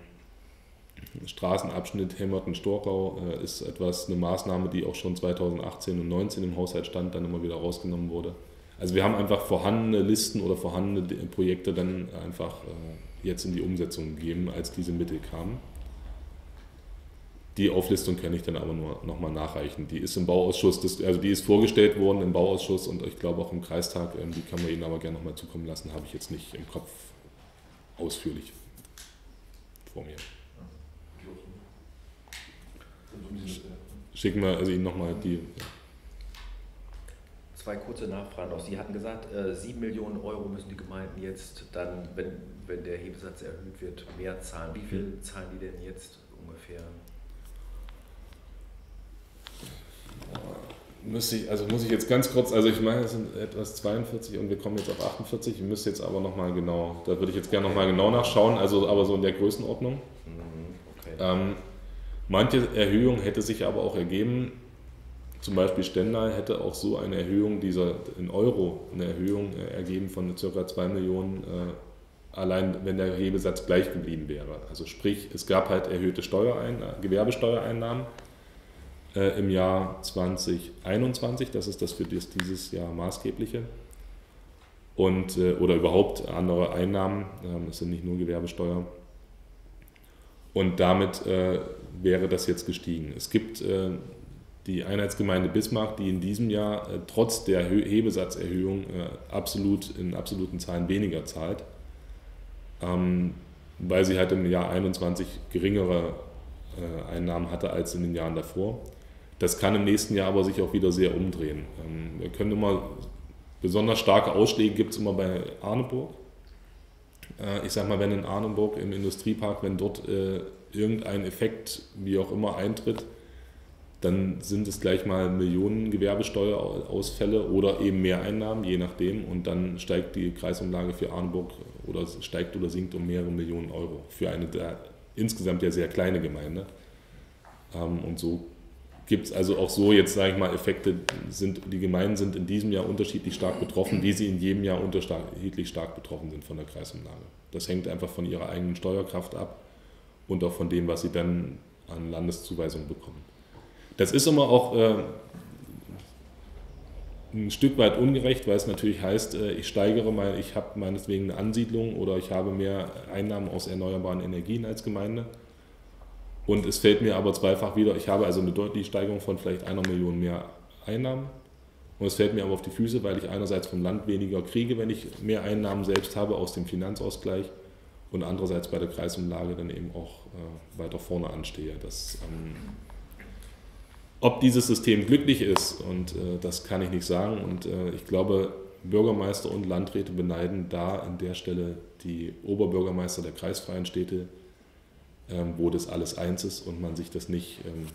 Straßenabschnitt Hemmerten-Storkau äh, ist etwas, eine Maßnahme, die auch schon 2018 und 2019 im Haushalt stand, dann immer wieder rausgenommen wurde. Also wir haben einfach vorhandene Listen oder vorhandene Projekte dann einfach äh, jetzt in die Umsetzung gegeben, als diese Mittel kamen. Die Auflistung kann ich dann aber nur nochmal nachreichen. Die ist im Bauausschuss, also die ist vorgestellt worden im Bauausschuss und ich glaube auch im Kreistag, ähm, die kann man Ihnen aber gerne nochmal zukommen lassen, habe ich jetzt nicht im Kopf ausführlich vor mir. Schicken wir also Ihnen nochmal die zwei kurze Nachfragen noch. Sie hatten gesagt, äh, 7 Millionen Euro müssen die Gemeinden jetzt dann, wenn, wenn der Hebesatz erhöht wird, mehr zahlen. Wie viel mhm. zahlen die denn jetzt ungefähr? Müsste ich, also muss ich jetzt ganz kurz, also ich meine, es sind etwas 42 und wir kommen jetzt auf 48. Ich müsste jetzt aber nochmal genau, da würde ich jetzt gerne nochmal genau nachschauen, also aber so in der Größenordnung. Mhm, okay. ähm, manche Erhöhung hätte sich aber auch ergeben, zum Beispiel Stendal hätte auch so eine Erhöhung dieser in Euro eine Erhöhung äh, ergeben von ca. 2 Millionen, äh, allein wenn der Hebesatz gleich geblieben wäre. Also sprich, es gab halt erhöhte Steuerein Gewerbesteuereinnahmen äh, im Jahr 2021, das ist das für dieses Jahr maßgebliche. Und, äh, oder überhaupt andere Einnahmen, ähm, es sind nicht nur Gewerbesteuer. Und damit äh, wäre das jetzt gestiegen. Es gibt äh, die Einheitsgemeinde Bismarck, die in diesem Jahr äh, trotz der Hebesatzerhöhung äh, absolut in absoluten Zahlen weniger zahlt, ähm, weil sie halt im Jahr 21 geringere äh, Einnahmen hatte als in den Jahren davor. Das kann im nächsten Jahr aber sich auch wieder sehr umdrehen. Ähm, wir können immer, besonders starke Ausschläge gibt es immer bei Arneburg. Äh, ich sage mal, wenn in Arneburg im Industriepark, wenn dort äh, irgendein Effekt, wie auch immer, eintritt, dann sind es gleich mal Millionen Gewerbesteuerausfälle oder eben Mehreinnahmen, je nachdem. Und dann steigt die Kreisumlage für Arneburg oder steigt oder sinkt um mehrere Millionen Euro für eine der, insgesamt ja sehr kleine Gemeinde. Ähm, und so gibt es also auch so jetzt, sage ich mal, Effekte, sind, die Gemeinden sind in diesem Jahr unterschiedlich stark betroffen, wie sie in jedem Jahr unterschiedlich stark betroffen sind von der Kreisumlage. Das hängt einfach von ihrer eigenen Steuerkraft ab und auch von dem, was sie dann an Landeszuweisungen bekommen. Das ist immer auch äh, ein Stück weit ungerecht, weil es natürlich heißt, äh, ich steigere mal, ich habe meinetwegen eine Ansiedlung oder ich habe mehr Einnahmen aus erneuerbaren Energien als Gemeinde. Und es fällt mir aber zweifach wieder, ich habe also eine deutliche Steigerung von vielleicht einer Million mehr Einnahmen. Und es fällt mir aber auf die Füße, weil ich einerseits vom Land weniger kriege, wenn ich mehr Einnahmen selbst habe aus dem Finanzausgleich und andererseits bei der Kreisumlage dann eben auch äh, weiter vorne anstehe. Das, ähm, ob dieses System glücklich ist, und äh, das kann ich nicht sagen. Und äh, ich glaube, Bürgermeister und Landräte beneiden da an der Stelle die Oberbürgermeister der kreisfreien Städte, ähm, wo das alles eins ist und man sich das nicht, ähm,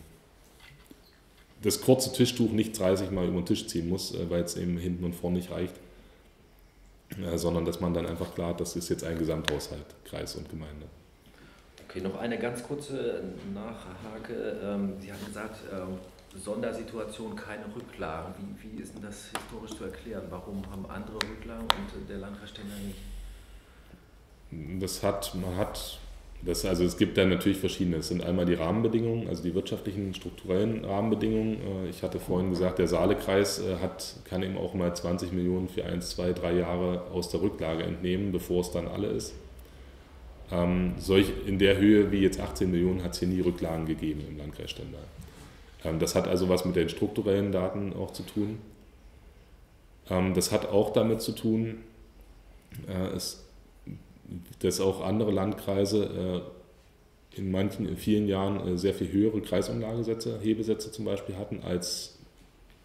das kurze Tischtuch nicht 30 Mal über den Tisch ziehen muss, äh, weil es eben hinten und vorne nicht reicht, äh, sondern dass man dann einfach klar hat, das ist jetzt ein Gesamthaushalt, Kreis und Gemeinde. Okay, noch eine ganz kurze Nachhake. Ähm, Sie haben gesagt, Sondersituation keine Rücklagen. Wie, wie ist denn das historisch zu erklären? Warum haben andere Rücklagen und der Landkreis Stender nicht? Das hat, man hat das, also es gibt da natürlich verschiedene. Es sind einmal die Rahmenbedingungen, also die wirtschaftlichen, strukturellen Rahmenbedingungen. Äh, ich hatte vorhin gesagt, der Saalekreis äh, hat, kann eben auch mal 20 Millionen für 1, 2, 3 Jahre aus der Rücklage entnehmen, bevor es dann alle ist. Ähm, solch in der Höhe wie jetzt 18 Millionen hat es hier nie Rücklagen gegeben im Landkreis Stendal. Ähm, das hat also was mit den strukturellen Daten auch zu tun. Ähm, das hat auch damit zu tun, äh, dass auch andere Landkreise äh, in manchen, in vielen Jahren äh, sehr viel höhere Kreisumlagesätze, Hebesätze zum Beispiel hatten, als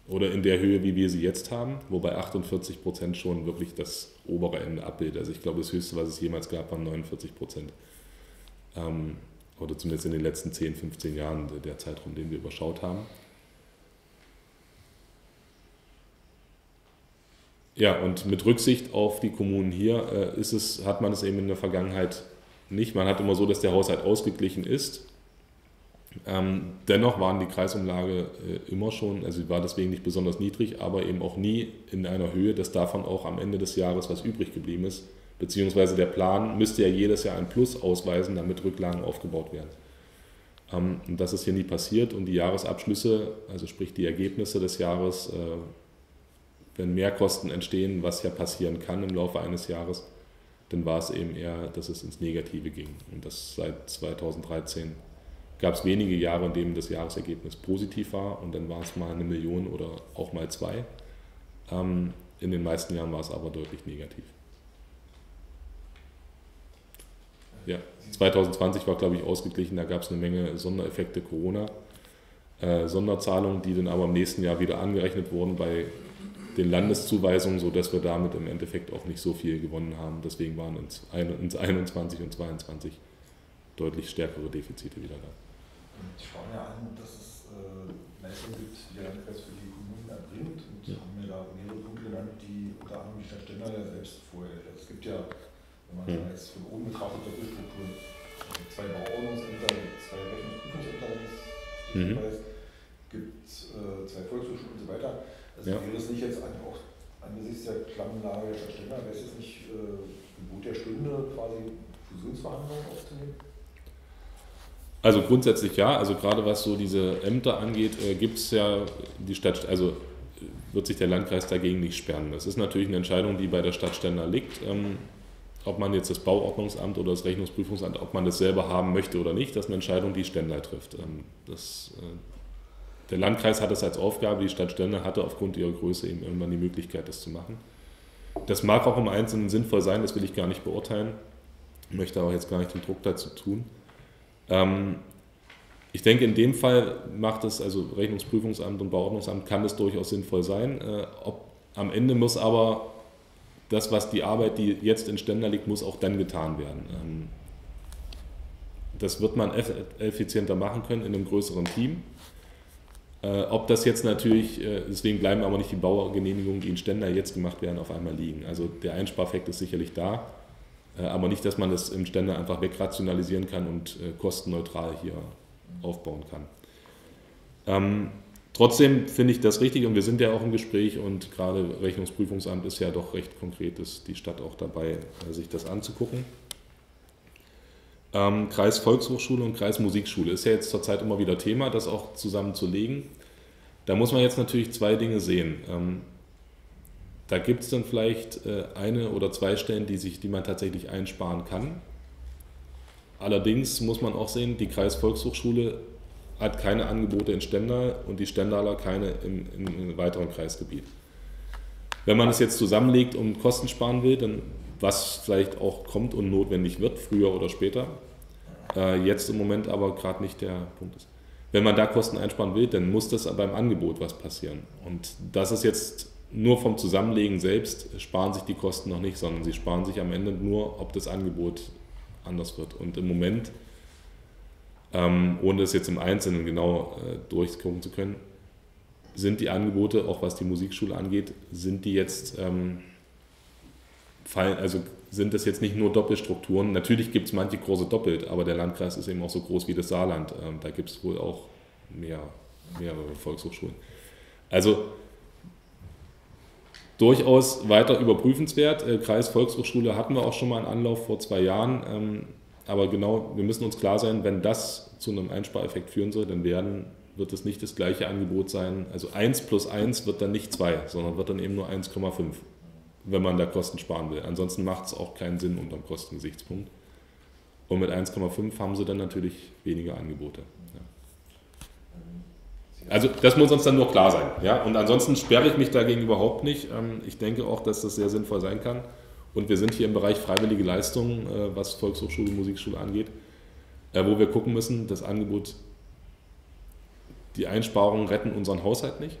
oder in der Höhe, wie wir sie jetzt haben, wobei 48 Prozent schon wirklich das obere Ende abbildet. Also ich glaube, das höchste, was es jemals gab, waren 49 Prozent. Oder zumindest in den letzten 10, 15 Jahren der Zeitraum, den wir überschaut haben. Ja, und mit Rücksicht auf die Kommunen hier äh, ist es, hat man es eben in der Vergangenheit nicht. Man hat immer so, dass der Haushalt ausgeglichen ist. Ähm, dennoch waren die Kreisumlage äh, immer schon, also sie war deswegen nicht besonders niedrig, aber eben auch nie in einer Höhe, dass davon auch am Ende des Jahres was übrig geblieben ist. Beziehungsweise der Plan müsste ja jedes Jahr ein Plus ausweisen, damit Rücklagen aufgebaut werden. Ähm, und das ist hier nie passiert und die Jahresabschlüsse, also sprich die Ergebnisse des Jahres, äh, wenn Mehrkosten entstehen, was ja passieren kann im Laufe eines Jahres, dann war es eben eher, dass es ins Negative ging. Und das seit 2013 gab es wenige Jahre, in denen das Jahresergebnis positiv war und dann war es mal eine Million oder auch mal zwei. Ähm, in den meisten Jahren war es aber deutlich negativ. Ja, 2020 war, glaube ich, ausgeglichen, da gab es eine Menge Sondereffekte Corona. Äh, Sonderzahlungen, die dann aber im nächsten Jahr wieder angerechnet wurden bei den Landeszuweisungen, sodass wir damit im Endeffekt auch nicht so viel gewonnen haben. Deswegen waren ins, ins 21 und 22 deutlich stärkere Defizite wieder da. Ich schaue mir an, dass es äh, Messungen gibt, die der Landkreis für die Kommunen erbringt und ja. haben mir da mehrere Punkte genannt, die unter anderem die Stadt Stendal ja selbst vorhält. Also es gibt ja, wenn man ja. jetzt von oben betrachtet, Doppelstrukturen, also zwei Bauordnungsämter, zwei Rechnungsprüfungsämter, wenn ich mhm. weiß, gibt äh, zwei Volkshochschulen und so weiter. Also ja. wäre es nicht jetzt auch angesichts der Klammenlage der Stadtständer, wäre es jetzt nicht äh, Gebot der Stunde, quasi Fusionsverhandlungen aufzunehmen? Also grundsätzlich ja, also gerade was so diese Ämter angeht, äh, gibt es ja die Stadt, also wird sich der Landkreis dagegen nicht sperren. Das ist natürlich eine Entscheidung, die bei der Stadt Stender liegt. Ähm, ob man jetzt das Bauordnungsamt oder das Rechnungsprüfungsamt, ob man das selber haben möchte oder nicht, das ist eine Entscheidung, die Stender trifft. Ähm, das, äh, der Landkreis hat es als Aufgabe, die Stadt Stendal hatte aufgrund ihrer Größe eben irgendwann die Möglichkeit, das zu machen. Das mag auch im Einzelnen sinnvoll sein, das will ich gar nicht beurteilen. Möchte aber jetzt gar nicht den Druck dazu tun. Ähm, ich denke, in dem Fall macht es, also Rechnungsprüfungsamt und Bauordnungsamt kann es durchaus sinnvoll sein. Äh, ob, am Ende muss aber das, was die Arbeit, die jetzt in Ständer liegt, muss auch dann getan werden. Ähm, das wird man effizienter machen können in einem größeren Team. Äh, ob das jetzt natürlich, äh, deswegen bleiben aber nicht die Baugenehmigungen, die in Ständer jetzt gemacht werden, auf einmal liegen. Also der Einspareffekt ist sicherlich da, äh, aber nicht, dass man das im Ständer einfach wegrationalisieren kann und kostenneutral hier aufbauen kann. Trotzdem finde ich das richtig und wir sind ja auch im Gespräch und gerade Rechnungsprüfungsamt ist ja doch recht konkret, ist die Stadt auch dabei, äh, sich das anzugucken. Ähm, Kreis Volkshochschule und Kreis Musikschule ist ja jetzt zurzeit immer wieder Thema, das auch zusammenzulegen. Da muss man jetzt natürlich zwei Dinge sehen. Ähm, da gibt es dann vielleicht äh, eine oder zwei Stellen, die, sich, die man tatsächlich einsparen kann. Allerdings muss man auch sehen, die Kreisvolkshochschule hat keine Angebote in Stendal und die Stendaler keine im, im weiteren Kreisgebiet. Wenn man es jetzt zusammenlegt und Kosten sparen will, dann was vielleicht auch kommt und notwendig wird, früher oder später, äh, jetzt im Moment aber gerade nicht der Punkt ist. Wenn man da Kosten einsparen will, dann muss das beim Angebot was passieren. Und das ist jetzt nur vom Zusammenlegen selbst, sparen sich die Kosten noch nicht, sondern sie sparen sich am Ende nur, ob das Angebot anders wird. Und im Moment, ähm, ohne das jetzt im Einzelnen genau äh, durchgucken zu können, sind die Angebote, auch was die Musikschule angeht, sind die jetzt ähm, fallen, also sind das jetzt nicht nur Doppelstrukturen. Natürlich gibt es manche Kurse doppelt, aber der Landkreis ist eben auch so groß wie das Saarland. Ähm, da gibt es wohl auch mehr, mehrere Volkshochschulen. Also durchaus weiter überprüfenswert. Äh, Kreis Volkshochschule hatten wir auch schon mal einen Anlauf vor zwei Jahren. Aber genau, wir müssen uns klar sein, wenn das zu einem Einspareffekt führen soll, dann werden, wird es nicht das gleiche Angebot sein. Also 1 plus 1 wird dann nicht 2, sondern wird dann eben nur 1,5 wenn man da Kosten sparen will. Ansonsten macht es auch keinen Sinn unter dem Kostengesichtspunkt. Und mit 1,5 haben sie dann natürlich weniger Angebote. Ja. Also das muss uns dann nur klar sein. Ja? Und ansonsten sperre ich mich dagegen überhaupt nicht. Ähm, ich denke auch, dass das sehr sinnvoll sein kann. Und wir sind hier im Bereich freiwillige Leistungen, äh, was Volkshochschule, Musikschule angeht, äh, wo wir gucken müssen, das Angebot, die Einsparungen retten unseren Haushalt nicht,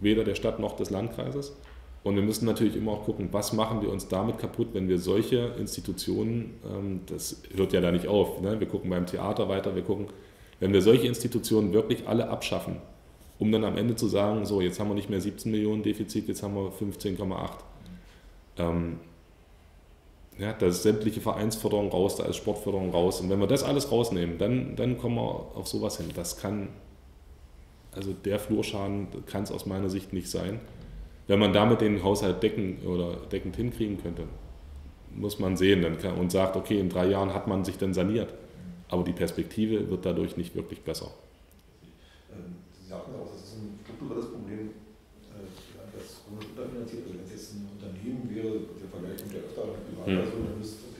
weder der Stadt noch des Landkreises. Und wir müssen natürlich immer auch gucken, was machen wir uns damit kaputt, wenn wir solche Institutionen, ähm, das hört ja da nicht auf, ne? wir gucken beim Theater weiter, wir gucken, wenn wir solche Institutionen wirklich alle abschaffen, um dann am Ende zu sagen, so jetzt haben wir nicht mehr 17 Millionen Defizit, jetzt haben wir 15,8. Ähm, ja, da ist sämtliche Vereinsförderung raus, da ist Sportförderung raus. Und wenn wir das alles rausnehmen, dann, dann kommen wir auf sowas hin. Das kann, also der Flurschaden kann es aus meiner Sicht nicht sein. Wenn man damit den Haushalt decken oder deckend hinkriegen könnte, muss man sehen dann kann, und sagt, okay, in drei Jahren hat man sich dann saniert. Aber die Perspektive wird dadurch nicht wirklich besser. Ähm, Sie sagten auch, das ist ein strukturelles Problem, äh, das unterfinanziert. Also wenn es jetzt ein Unternehmen wäre, der Vergleich kommt ja öfter mit Privatpersonen, hm. dann müsste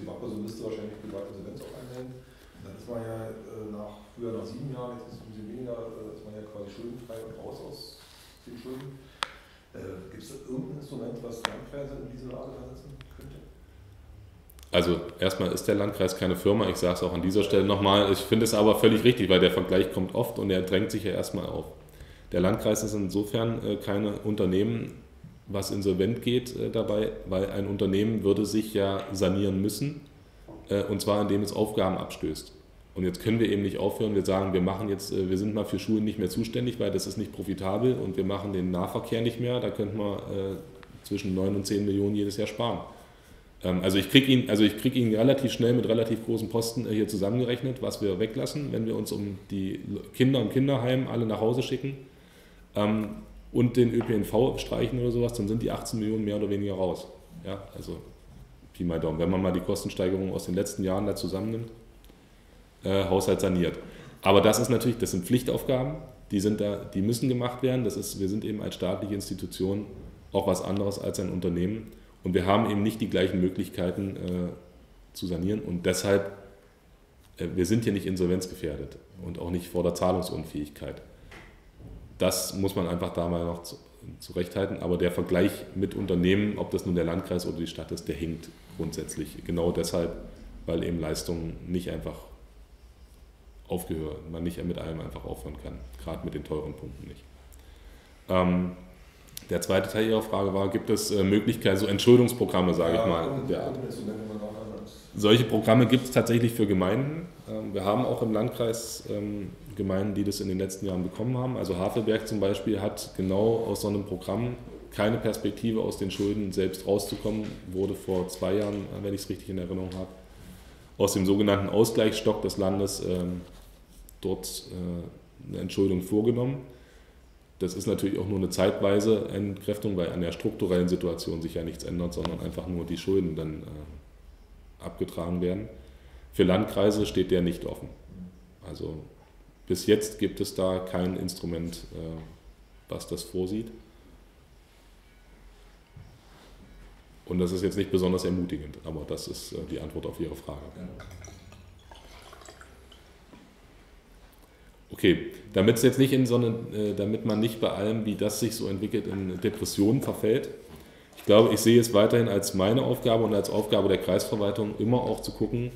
Privatperson müsste wahrscheinlich Privatinsolvenz auch einmelden. Dann ist man ja äh, nach, früher nach sieben Jahren, jetzt ist es ein bisschen weniger, äh, ist man ja quasi schuldenfrei und raus aus den Schulden. Äh, Gibt es irgendein Instrument, was Landkreise in diese Lage versetzen könnte? Also erstmal ist der Landkreis keine Firma, ich sage es auch an dieser Stelle nochmal. Ich finde es aber völlig richtig, weil der Vergleich kommt oft und er drängt sich ja erstmal auf. Der Landkreis ist insofern äh, keine Unternehmen, was insolvent geht äh, dabei, weil ein Unternehmen würde sich ja sanieren müssen, und zwar indem es Aufgaben abstößt. Und jetzt können wir eben nicht aufhören, wir sagen, wir machen jetzt, äh, wir sind mal für Schulen nicht mehr zuständig, weil das ist nicht profitabel und wir machen den Nahverkehr nicht mehr, da könnten wir äh, zwischen 9 und 10 Millionen jedes Jahr sparen. Ähm, also ich kriege ihn, also krieg ihn relativ schnell mit relativ großen Posten äh, hier zusammengerechnet, was wir weglassen, wenn wir uns um die Kinder im Kinderheim alle nach Hause schicken ähm, und den ÖPNV streichen oder sowas, dann sind die 18 Millionen mehr oder weniger raus. Ja, also Pi mal Daumen. Wenn man mal die Kostensteigerung aus den letzten Jahren da zusammennimmt, äh, Haushalt saniert. Aber das ist natürlich, das sind Pflichtaufgaben, die, sind da, die müssen gemacht werden. Das ist, wir sind eben als staatliche Institution auch was anderes als ein Unternehmen. Und wir haben eben nicht die gleichen Möglichkeiten äh, zu sanieren. Und deshalb, äh, wir sind hier nicht insolvenzgefährdet und auch nicht vor der Zahlungsunfähigkeit. Das muss man einfach da mal noch zu, zurechthalten. Aber der Vergleich mit Unternehmen, ob das nun der Landkreis oder die Stadt ist, der hinkt grundsätzlich. Genau deshalb, weil eben Leistungen nicht einfach aufgehört, man nicht mit allem einfach aufhören kann, gerade mit den teuren Punkten nicht. Ähm, der zweite Teil Ihrer Frage war, gibt es äh, Möglichkeiten, so Entschuldungsprogramme, sage ja, ich mal, der Art? Solche Programme gibt es tatsächlich für Gemeinden. Ähm, wir haben auch im Landkreis ähm, Gemeinden, die das in den letzten Jahren bekommen haben. Also Havelberg zum Beispiel hat genau aus so einem Programm keine Perspektive aus den Schulden selbst rauszukommen, wurde vor zwei Jahren, wenn ich es richtig in Erinnerung habe, aus dem sogenannten Ausgleichsstock des Landes ähm, dort äh, eine Entschuldung vorgenommen. Das ist natürlich auch nur eine zeitweise Entkräftung, weil an der strukturellen Situation sich ja nichts ändert, sondern einfach nur die Schulden dann äh, abgetragen werden. Für Landkreise steht der nicht offen. Also bis jetzt gibt es da kein Instrument, äh, was das vorsieht. Und das ist jetzt nicht besonders ermutigend, aber das ist äh, die Antwort auf Ihre Frage. Okay, damit es jetzt nicht in so eine, äh, damit man nicht bei allem, wie das sich so entwickelt, in Depressionen verfällt. Ich glaube, ich sehe es weiterhin als meine Aufgabe und als Aufgabe der Kreisverwaltung, immer auch zu gucken,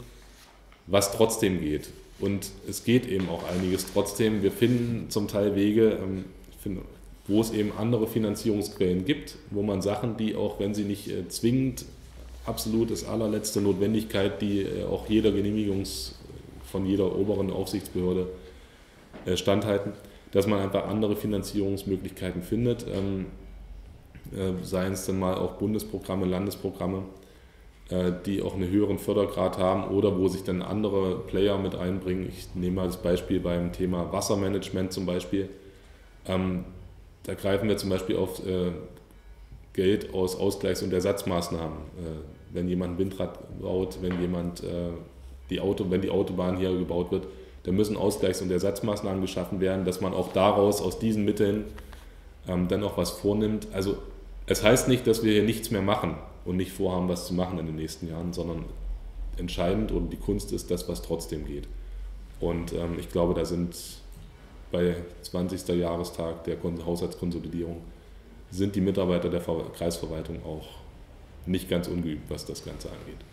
was trotzdem geht. Und es geht eben auch einiges trotzdem. Wir finden zum Teil Wege, ähm, finde, wo es eben andere Finanzierungsquellen gibt, wo man Sachen, die auch wenn sie nicht äh, zwingend absolut das allerletzte Notwendigkeit, die äh, auch jeder Genehmigungs von jeder oberen Aufsichtsbehörde äh, standhalten, dass man einfach andere Finanzierungsmöglichkeiten findet, ähm, äh, seien es dann mal auch Bundesprogramme, Landesprogramme, die auch einen höheren Fördergrad haben oder wo sich dann andere Player mit einbringen. Ich nehme mal das Beispiel beim Thema Wassermanagement zum Beispiel. Da greifen wir zum Beispiel auf äh, Geld aus Ausgleichs- und Ersatzmaßnahmen. Äh, wenn jemand ein Windrad baut, wenn jemand äh, die Auto, wenn die Autobahn hier gebaut wird, da müssen Ausgleichs- und Ersatzmaßnahmen geschaffen werden, dass man auch daraus, aus diesen Mitteln, ähm, dann auch was vornimmt. Also es heißt nicht, dass wir hier nichts mehr machen und nicht vorhaben, was zu machen in den nächsten Jahren, sondern entscheidend und die Kunst ist das, was trotzdem geht. Und ähm, ich glaube, da sind bei 20. Jahrestag der Haushaltskonsolidierung sind die Mitarbeiter der Kreisverwaltung auch nicht ganz ungeübt, was das Ganze angeht.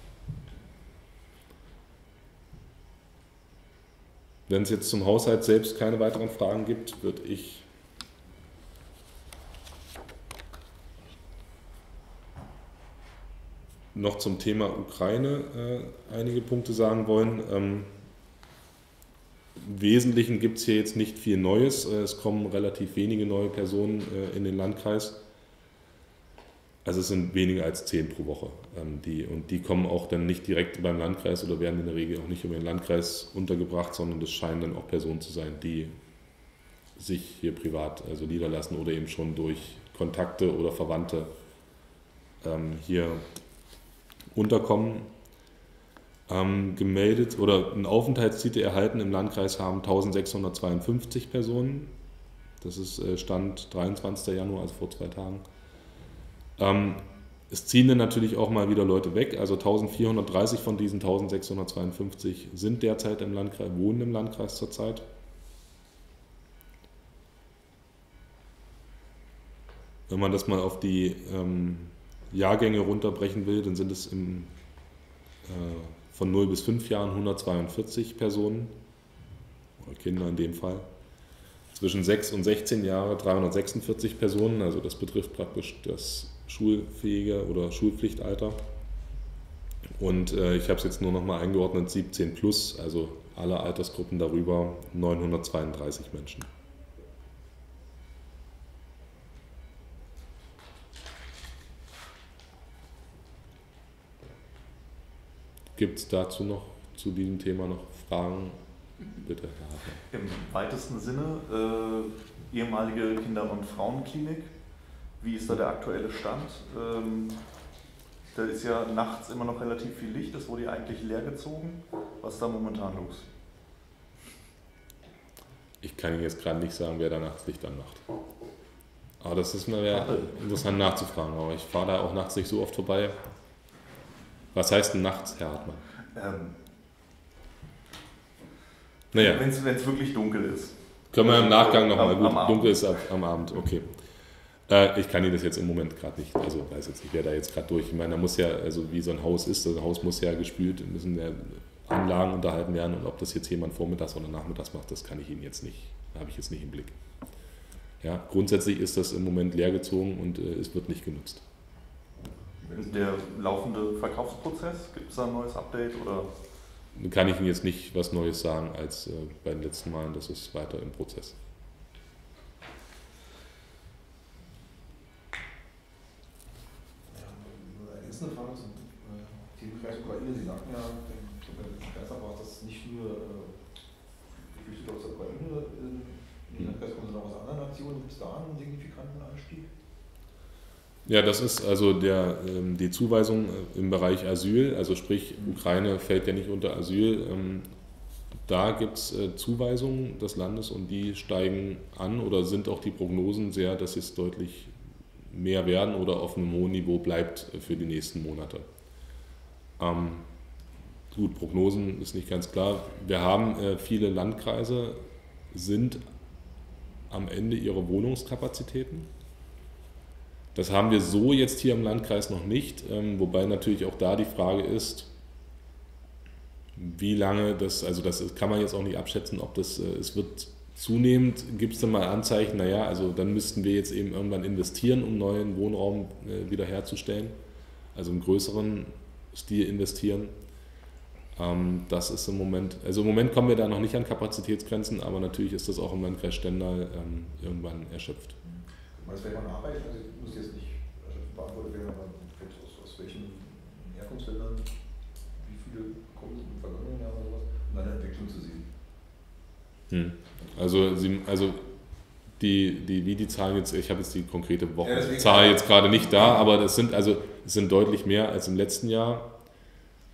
Wenn es jetzt zum Haushalt selbst keine weiteren Fragen gibt, würde ich noch zum Thema Ukraine äh, einige Punkte sagen wollen. Ähm, Wesentlichen gibt es hier jetzt nicht viel Neues. Äh, es kommen relativ wenige neue Personen äh, in den Landkreis. Also es sind weniger als zehn pro Woche. Ähm, die, und die kommen auch dann nicht direkt beim Landkreis oder werden in der Regel auch nicht über den Landkreis untergebracht, sondern das scheinen dann auch Personen zu sein, die sich hier privat also niederlassen oder eben schon durch Kontakte oder Verwandte ähm, hier unterkommen. Ähm, gemeldet oder einen Aufenthaltstitel erhalten im Landkreis haben 1652 Personen. Das ist äh, Stand 23. Januar, also vor zwei Tagen. Ähm, es ziehen dann natürlich auch mal wieder Leute weg. Also 1430 von diesen 1652 sind derzeit im Landkreis, wohnen im Landkreis zurzeit. Wenn man das mal auf die ähm, Jahrgänge runterbrechen will, dann sind es im, äh, von 0 bis 5 Jahren 142 Personen, oder Kinder in dem Fall. Zwischen 6 und 16 Jahre 346 Personen, also das betrifft praktisch das schulfähige oder Schulpflichtalter. Und äh, ich habe es jetzt nur noch mal eingeordnet, 17 plus, also alle Altersgruppen darüber 932 Menschen. Gibt es dazu noch, zu diesem Thema noch Fragen? Bitte, Herr Hartmann. Im weitesten Sinne, äh, ehemalige Kinder- und Frauenklinik wie ist da der aktuelle Stand? Ähm, da ist ja nachts immer noch relativ viel Licht, das wurde ja eigentlich leer gezogen. Was ist da momentan los? Ich kann Ihnen jetzt gerade nicht sagen, wer da nachts Licht anmacht. Aber das ist mir ja interessant nachzufragen. Aber ich fahre da auch nachts nicht so oft vorbei. Was heißt denn nachts, Herr Hartmann? Ähm, naja. Wenn es wirklich dunkel ist. Können wir im Nachgang nochmal. Gut, dunkel ist ab, am Abend, okay. Äh, ich kann Ihnen das jetzt im Moment gerade nicht, also weiß jetzt nicht, wer da jetzt gerade durch. Ich meine, da muss ja, also wie so ein Haus ist, das Haus muss ja gespült, müssen ja Anlagen unterhalten werden und ob das jetzt jemand vormittags oder nachmittags macht, das kann ich Ihnen jetzt nicht, habe ich jetzt nicht im Blick. Ja, grundsätzlich ist das im Moment leergezogen und äh, es wird nicht genutzt. Der laufende Verkaufsprozess, gibt es da ein neues Update oder? Kann ich Ihnen jetzt nicht was Neues sagen als äh, bei den letzten Malen, das ist weiter im Prozess. Ja, eine Frage zum äh, Themenkreis Ukraine. Sie sagten ja, Kreisab war das nicht nur äh, Geflüchtete aus der Ukraine in den Landkreis kommen, sondern aus anderen Nationen. Gibt es da einen signifikanten Anstieg? Ja, das ist also der, ähm, die Zuweisung äh, im Bereich Asyl, also sprich Ukraine fällt ja nicht unter Asyl. Ähm, da gibt es äh, Zuweisungen des Landes und die steigen an oder sind auch die Prognosen sehr, dass es deutlich mehr werden oder auf einem hohen Niveau bleibt äh, für die nächsten Monate. Ähm, gut, Prognosen ist nicht ganz klar. Wir haben äh, viele Landkreise, sind am Ende ihrer Wohnungskapazitäten. Das haben wir so jetzt hier im Landkreis noch nicht, ähm, wobei natürlich auch da die Frage ist, wie lange das, also das kann man jetzt auch nicht abschätzen, ob das, äh, es wird zunehmend, gibt es dann mal Anzeichen, naja, also dann müssten wir jetzt eben irgendwann investieren, um neuen Wohnraum äh, wiederherzustellen, also im größeren Stil investieren. Ähm, das ist im Moment, also im Moment kommen wir da noch nicht an Kapazitätsgrenzen, aber natürlich ist das auch im Landkreis Stendal ähm, irgendwann erschöpft. Du, wenn man arbeitet, also muss jetzt nicht beantwortet werden, aber aus, aus welchen Herkunftsländern, wie viele kommen im vergangenen Jahr oder sowas, um eine Entwicklung zu sehen? Hm. Also, sie, also die, die, wie die Zahlen jetzt, ich habe jetzt die konkrete Wochenzahl ja, jetzt gerade nicht da, aber das sind also es sind deutlich mehr als im letzten Jahr.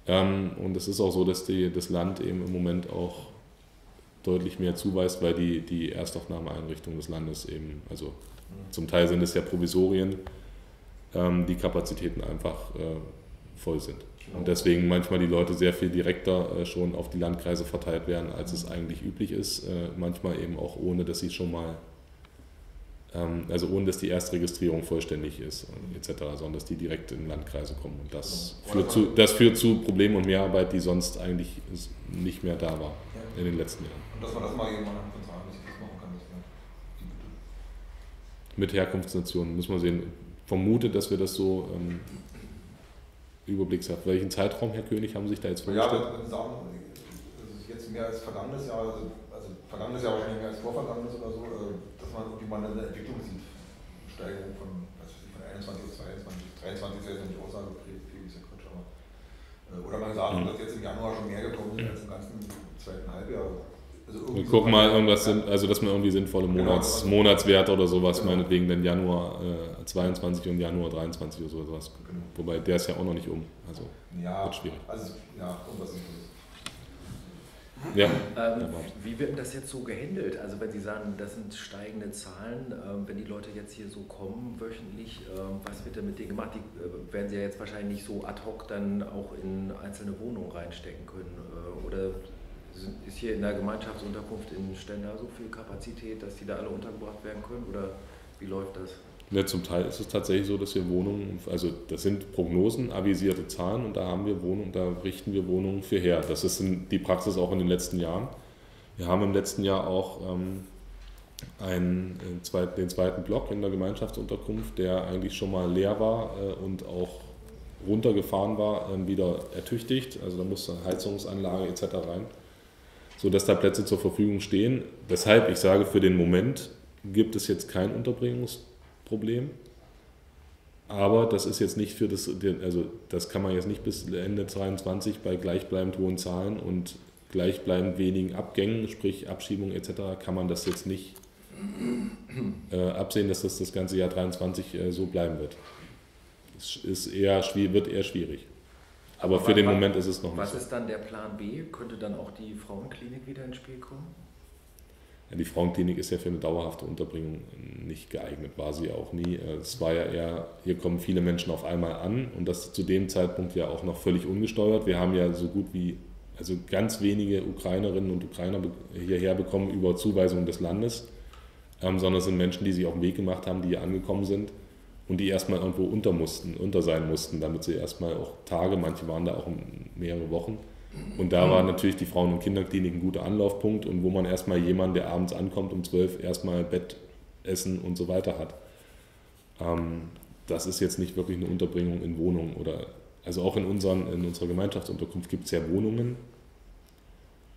Ähm, und es ist auch so, dass die, das Land eben im Moment auch deutlich mehr zuweist, weil die, die Erstaufnahmeeinrichtungen des Landes eben, also. Zum Teil sind es ja Provisorien, ähm, die Kapazitäten einfach äh, voll sind. Genau. Und deswegen manchmal die Leute sehr viel direkter äh, schon auf die Landkreise verteilt werden, als es eigentlich üblich ist. Äh, manchmal eben auch ohne, dass sie schon mal, ähm, also ohne, dass die Erstregistrierung vollständig ist etc., sondern dass die direkt in Landkreise kommen. Und das, genau. führt zu, das führt zu Problemen und Mehrarbeit, die sonst eigentlich nicht mehr da war in den letzten Jahren. Und dass man das mal jemandem vertragen, dass ich das machen kann, das wäre Mit Herkunftsnationen muss man sehen vermute, dass wir das so ähm, überblickshaft. Welchen Zeitraum, Herr König, haben Sie sich da jetzt vorgestellt? Ja, sagen, das ist jetzt mehr als vergangenes Jahr, also, also vergangenes Jahr wahrscheinlich mehr als vorvergangenes oder so, äh, dass man irgendwie mal eine Entwicklung sieht. Steigerung von, also von 21 auf 22, 23 ist ja nicht aussagefähig, ist ja Quatsch, aber. Äh, oder man sagt, mhm. dass jetzt im Januar schon mehr gekommen sind als im ganzen zweiten Halbjahr. Also wir gucken mal irgendwas, sind, also dass man irgendwie sinnvolle genau, Monats, genau, Monatswerte oder sowas, genau. meinetwegen dann Januar äh, 22 und Januar 23 oder sowas. Genau. Wobei der ist ja auch noch nicht um. Also ja, wird schwierig. Also ja, irgendwas ja. Ähm, wie wird denn das jetzt so gehandelt? Also wenn Sie sagen, das sind steigende Zahlen, ähm, wenn die Leute jetzt hier so kommen wöchentlich, ähm, was wird denn mit denen gemacht? Die äh, werden Sie ja jetzt wahrscheinlich nicht so ad hoc dann auch in einzelne Wohnungen reinstecken können. Äh, oder ist hier in der Gemeinschaftsunterkunft in Stendal so viel Kapazität, dass die da alle untergebracht werden können oder wie läuft das? Ja, zum Teil ist es tatsächlich so, dass wir Wohnungen, also das sind Prognosen, avisierte Zahlen und da haben wir Wohnungen, da richten wir Wohnungen für her. Das ist die Praxis auch in den letzten Jahren. Wir haben im letzten Jahr auch ähm, einen, den zweiten Block in der Gemeinschaftsunterkunft, der eigentlich schon mal leer war äh, und auch runtergefahren war, äh, wieder ertüchtigt. Also da musste Heizungsanlage etc. rein sodass da Plätze zur Verfügung stehen. Weshalb ich sage, für den Moment gibt es jetzt kein Unterbringungsproblem. Aber das ist jetzt nicht für das, also das kann man jetzt nicht bis Ende 2022 bei gleichbleibend hohen Zahlen und gleichbleibend wenigen Abgängen, sprich Abschiebungen etc., kann man das jetzt nicht äh, absehen, dass das das ganze Jahr 2023 äh, so bleiben wird. Es ist eher, wird eher schwierig. Aber, für den Moment ist es noch nicht. Was ist dann der Plan B? Könnte dann auch die Frauenklinik wieder ins Spiel kommen? Ja, die Frauenklinik ist ja für eine dauerhafte Unterbringung nicht geeignet, war sie auch nie. Es war ja eher, hier kommen viele Menschen auf einmal an und das zu dem Zeitpunkt ja auch noch völlig ungesteuert. Wir haben ja so gut wie, also ganz wenige Ukrainerinnen und Ukrainer hierher bekommen über Zuweisung des Landes, ähm, sondern es sind Menschen, die sich auf den Weg gemacht haben, die hier angekommen sind und die erstmal irgendwo unter mussten, unter sein mussten, damit sie erstmal auch Tage, manche waren da auch mehrere Wochen, Und da war natürlich die Frauen- und Kinderklinik ein guter Anlaufpunkt und wo man erstmal jemanden, der abends ankommt um 12, erstmal Bett, Essen und so weiter hat. Ähm, das ist jetzt nicht wirklich eine Unterbringung in Wohnungen oder also auch in, unseren, in unserer Gemeinschaftsunterkunft gibt es ja Wohnungen,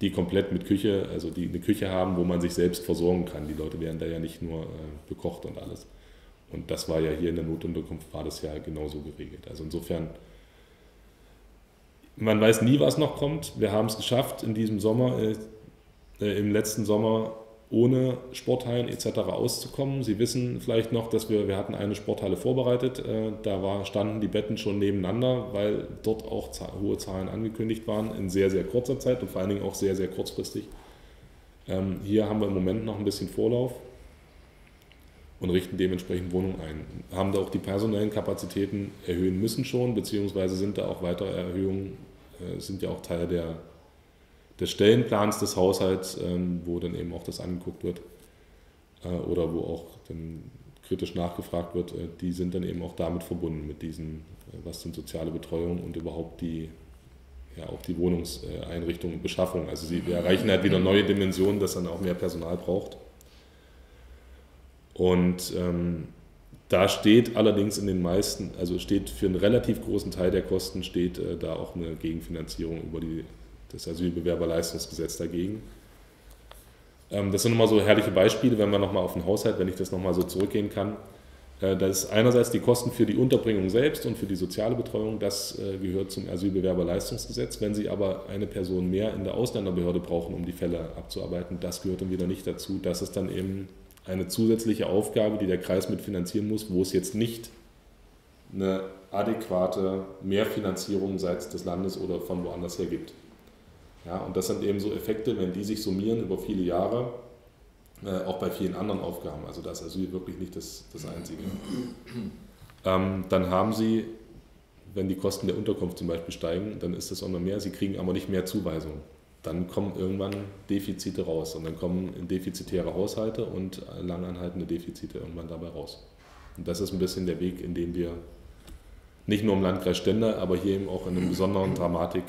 die komplett mit Küche, also die eine Küche haben, wo man sich selbst versorgen kann. Die Leute werden da ja nicht nur äh, bekocht und alles. Und das war ja hier in der Notunterkunft, war das ja genauso geregelt. Also insofern, man weiß nie, was noch kommt. Wir haben es geschafft in diesem Sommer, äh, äh im letzten Sommer ohne Sporthallen etc. auszukommen. Sie wissen vielleicht noch, dass wir, wir hatten eine Sporthalle vorbereitet, äh, da war, standen die Betten schon nebeneinander, weil dort auch hohe Zahlen angekündigt waren in sehr, sehr kurzer Zeit und vor allen Dingen auch sehr, sehr kurzfristig. Ähm, hier haben wir im Moment noch ein bisschen Vorlauf und richten dementsprechend Wohnungen ein. Haben da auch die personellen Kapazitäten erhöhen müssen schon, beziehungsweise sind da auch weitere Erhöhungen, äh, sind ja auch Teil der des Stellenplans des Haushalts, ähm, wo dann eben auch das angeguckt wird äh, oder wo auch dann kritisch nachgefragt wird, äh, die sind dann eben auch damit verbunden mit diesen, äh, was sind soziale Betreuung und überhaupt die, ja auch die Wohnungseinrichtung und Beschaffung. Also sie, wir erreichen halt wieder neue Dimensionen, dass dann auch mehr Personal braucht. Und ähm, da steht allerdings in den meisten, also steht für einen relativ großen Teil der Kosten steht äh, da auch eine Gegenfinanzierung über die das Asylbewerberleistungsgesetz dagegen. Ähm, das sind nochmal so herrliche Beispiele, wenn man nochmal auf den Haushalt, wenn ich das nochmal so zurückgehen kann. Äh, das ist einerseits die Kosten für die Unterbringung selbst und für die soziale Betreuung, das äh, gehört zum Asylbewerberleistungsgesetz. Wenn Sie aber eine Person mehr in der Ausländerbehörde brauchen, um die Fälle abzuarbeiten, das gehört dann wieder nicht dazu. Das ist dann eben eine zusätzliche Aufgabe, die der Kreis mitfinanzieren muss, wo es jetzt nicht eine adäquate Mehrfinanzierung seitens des Landes oder von woanders her gibt. Ja, und das sind eben so Effekte, wenn die sich summieren über viele Jahre, äh, auch bei vielen anderen Aufgaben. Also da ist Asyl wirklich nicht das, das Einzige. Ähm, dann haben sie, wenn die Kosten der Unterkunft zum Beispiel steigen, dann ist das auch noch mehr. Sie kriegen aber nicht mehr Zuweisungen. Dann kommen irgendwann Defizite raus und dann kommen defizitäre Haushalte und langanhaltende Defizite irgendwann dabei raus. Und das ist ein bisschen der Weg, in dem wir nicht nur im Landkreis Stender, aber hier eben auch in einer besonderen Dramatik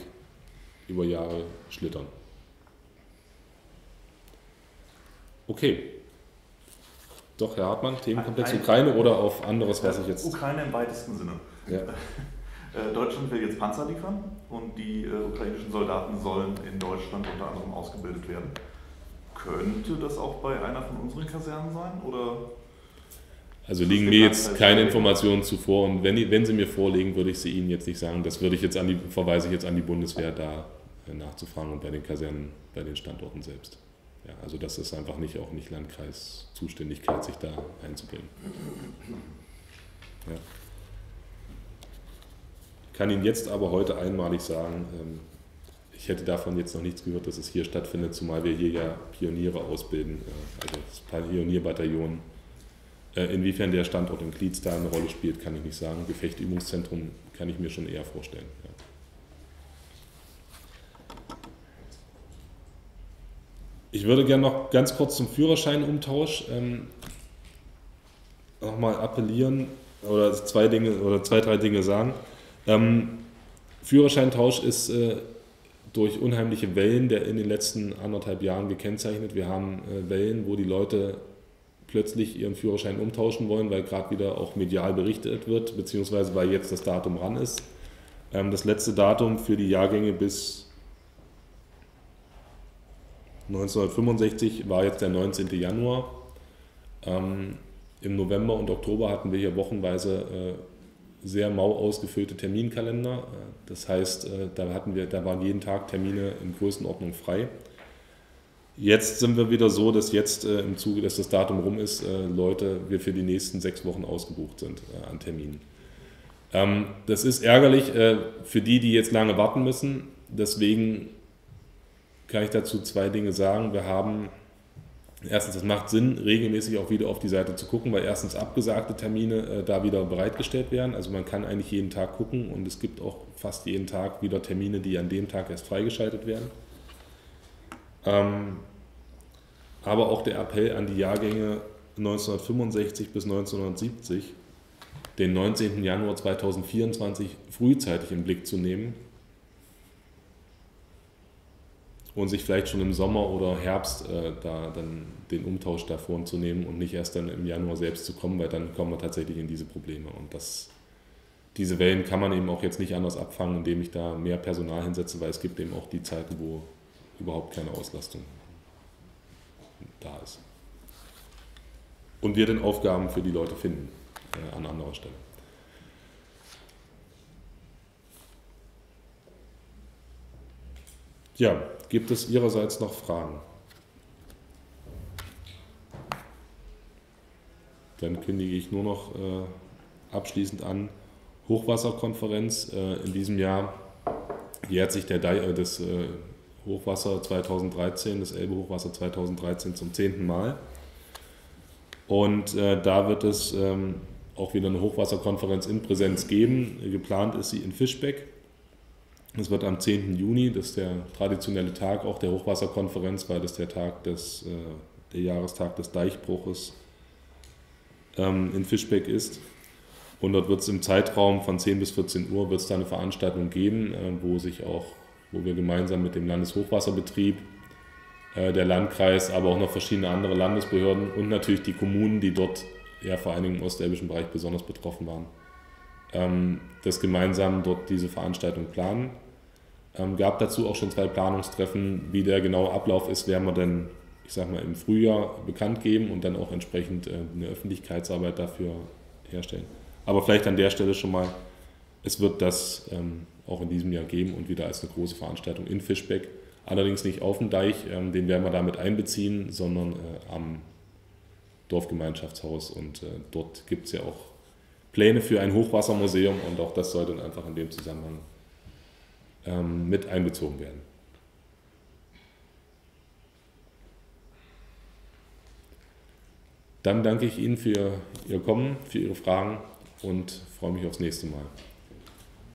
über Jahre schlittern. Okay. Doch, Herr Hartmann, Themenkomplex Ukraine oder auf anderes, was ich jetzt. Ukraine im weitesten Sinne. Ja. Äh, Deutschland will jetzt Panzer liefern und die äh, ukrainischen Soldaten sollen in Deutschland unter anderem ausgebildet werden. Könnte das auch bei einer von unseren Kasernen sein? Oder also liegen mir jetzt keine Informationen zuvor und wenn, wenn sie mir vorlegen, würde ich sie Ihnen jetzt nicht sagen. Das würde ich jetzt an die, verweise ich jetzt an die Bundeswehr da äh, nachzufragen und bei den Kasernen, bei den Standorten selbst. Ja, also das ist einfach nicht auch nicht Landkreiszuständigkeit, sich da einzubringen. Ja. Kann Ihnen jetzt aber heute einmalig sagen, ähm, ich hätte davon jetzt noch nichts gehört, dass es hier stattfindet, zumal wir hier ja Pioniere ausbilden, äh, also das Pionierbataillon äh, inwiefern der Standort in Glietz da eine Rolle spielt, kann ich nicht sagen. Gefechtübungszentrum kann ich mir schon eher vorstellen. Ja. Ich würde gerne noch ganz kurz zum Führerscheinumtausch ähm, nochmal appellieren oder zwei Dinge oder zwei, drei Dinge sagen. Ähm, Führerscheintausch ist äh, durch unheimliche Wellen der in den letzten anderthalb Jahren gekennzeichnet. Wir haben äh, Wellen, wo die Leute plötzlich ihren Führerschein umtauschen wollen, weil gerade wieder auch medial berichtet wird, beziehungsweise weil jetzt das Datum ran ist. Ähm, das letzte Datum für die Jahrgänge bis 1965 war jetzt der 19. Januar. Ähm, Im November und Oktober hatten wir hier wochenweise äh, sehr mau ausgefüllte Terminkalender. Äh, das heißt, äh, da, hatten wir, da waren jeden Tag Termine in Größenordnung frei. Jetzt sind wir wieder so, dass jetzt äh, im Zuge, dass das Datum rum ist, Leute, wir für die nächsten sechs Wochen ausgebucht sind an Terminen. Ähm, das ist ärgerlich für die, die jetzt lange warten müssen. Deswegen kann ich dazu zwei Dinge sagen. Wir haben erstens, es macht Sinn, regelmäßig auch wieder auf die Seite zu gucken, weil erstens abgesagte Termine äh, da wieder bereitgestellt werden. Also man kann eigentlich jeden Tag gucken und es gibt auch fast jeden Tag wieder Termine, die an dem Tag erst freigeschaltet werden. Ähm, aber auch der Appell an die Jahrgänge 1965 bis 1970, den 19. Januar 2024 frühzeitig in Blick zu nehmen, und sich vielleicht schon im Sommer oder Herbst äh, da dann den Umtausch da vorzunehmen und nicht erst dann im Januar selbst zu kommen, weil dann kommen wir tatsächlich in diese Probleme. Und das, diese Wellen kann man eben auch jetzt nicht anders abfangen, indem ich da mehr Personal hinsetze, weil es gibt eben auch die Zeiten, wo überhaupt keine Auslastung da ist. Und wir dann Aufgaben für die Leute finden äh, an anderer Stelle. Ja, gibt es Ihrerseits noch Fragen? Dann kündige ich nur noch äh, abschließend an. Hochwasserkonferenz äh, in diesem Jahr jährt sich der, äh, das äh, Hochwasser 2013, das Elbe-Hochwasser 2013 zum zehnten Mal. Und äh, da wird es ähm, auch wieder eine Hochwasserkonferenz in Präsenz geben. Geplant ist sie in Fischbeck. Es wird am 10. Juni, das ist der traditionelle Tag auch der Hochwasserkonferenz, weil das der Tag des, äh, der Jahrestag des Deichbruches ähm, in Fischbeck ist. Und dort wird es im Zeitraum von 10 bis 14 Uhr wird da eine Veranstaltung geben, äh, wo sich auch, wo wir gemeinsam mit dem Landeshochwasserbetrieb, äh, der Landkreis, aber auch noch verschiedene andere Landesbehörden und natürlich die Kommunen, die dort ja vor allen Dingen im ostelbischen Bereich besonders betroffen waren, ähm, das gemeinsam dort diese Veranstaltung planen. Ähm, gab dazu auch schon zwei Planungstreffen. Wie der genaue Ablauf ist, werden wir dann, ich sag mal, im Frühjahr bekannt geben und dann auch entsprechend äh, eine Öffentlichkeitsarbeit dafür herstellen. Aber vielleicht an der Stelle schon mal, es wird das ähm, auch in diesem Jahr geben und wieder als eine große Veranstaltung in Fischbeck. Allerdings nicht auf dem Deich, ähm, den werden wir damit einbeziehen, sondern äh, am Dorfgemeinschaftshaus und äh, dort gibt es ja auch Pläne für ein Hochwassermuseum und auch das soll dann einfach in dem Zusammenhang ähm, mit einbezogen werden. Dann danke ich Ihnen für Ihr Kommen, für Ihre Fragen und freue mich aufs nächste Mal.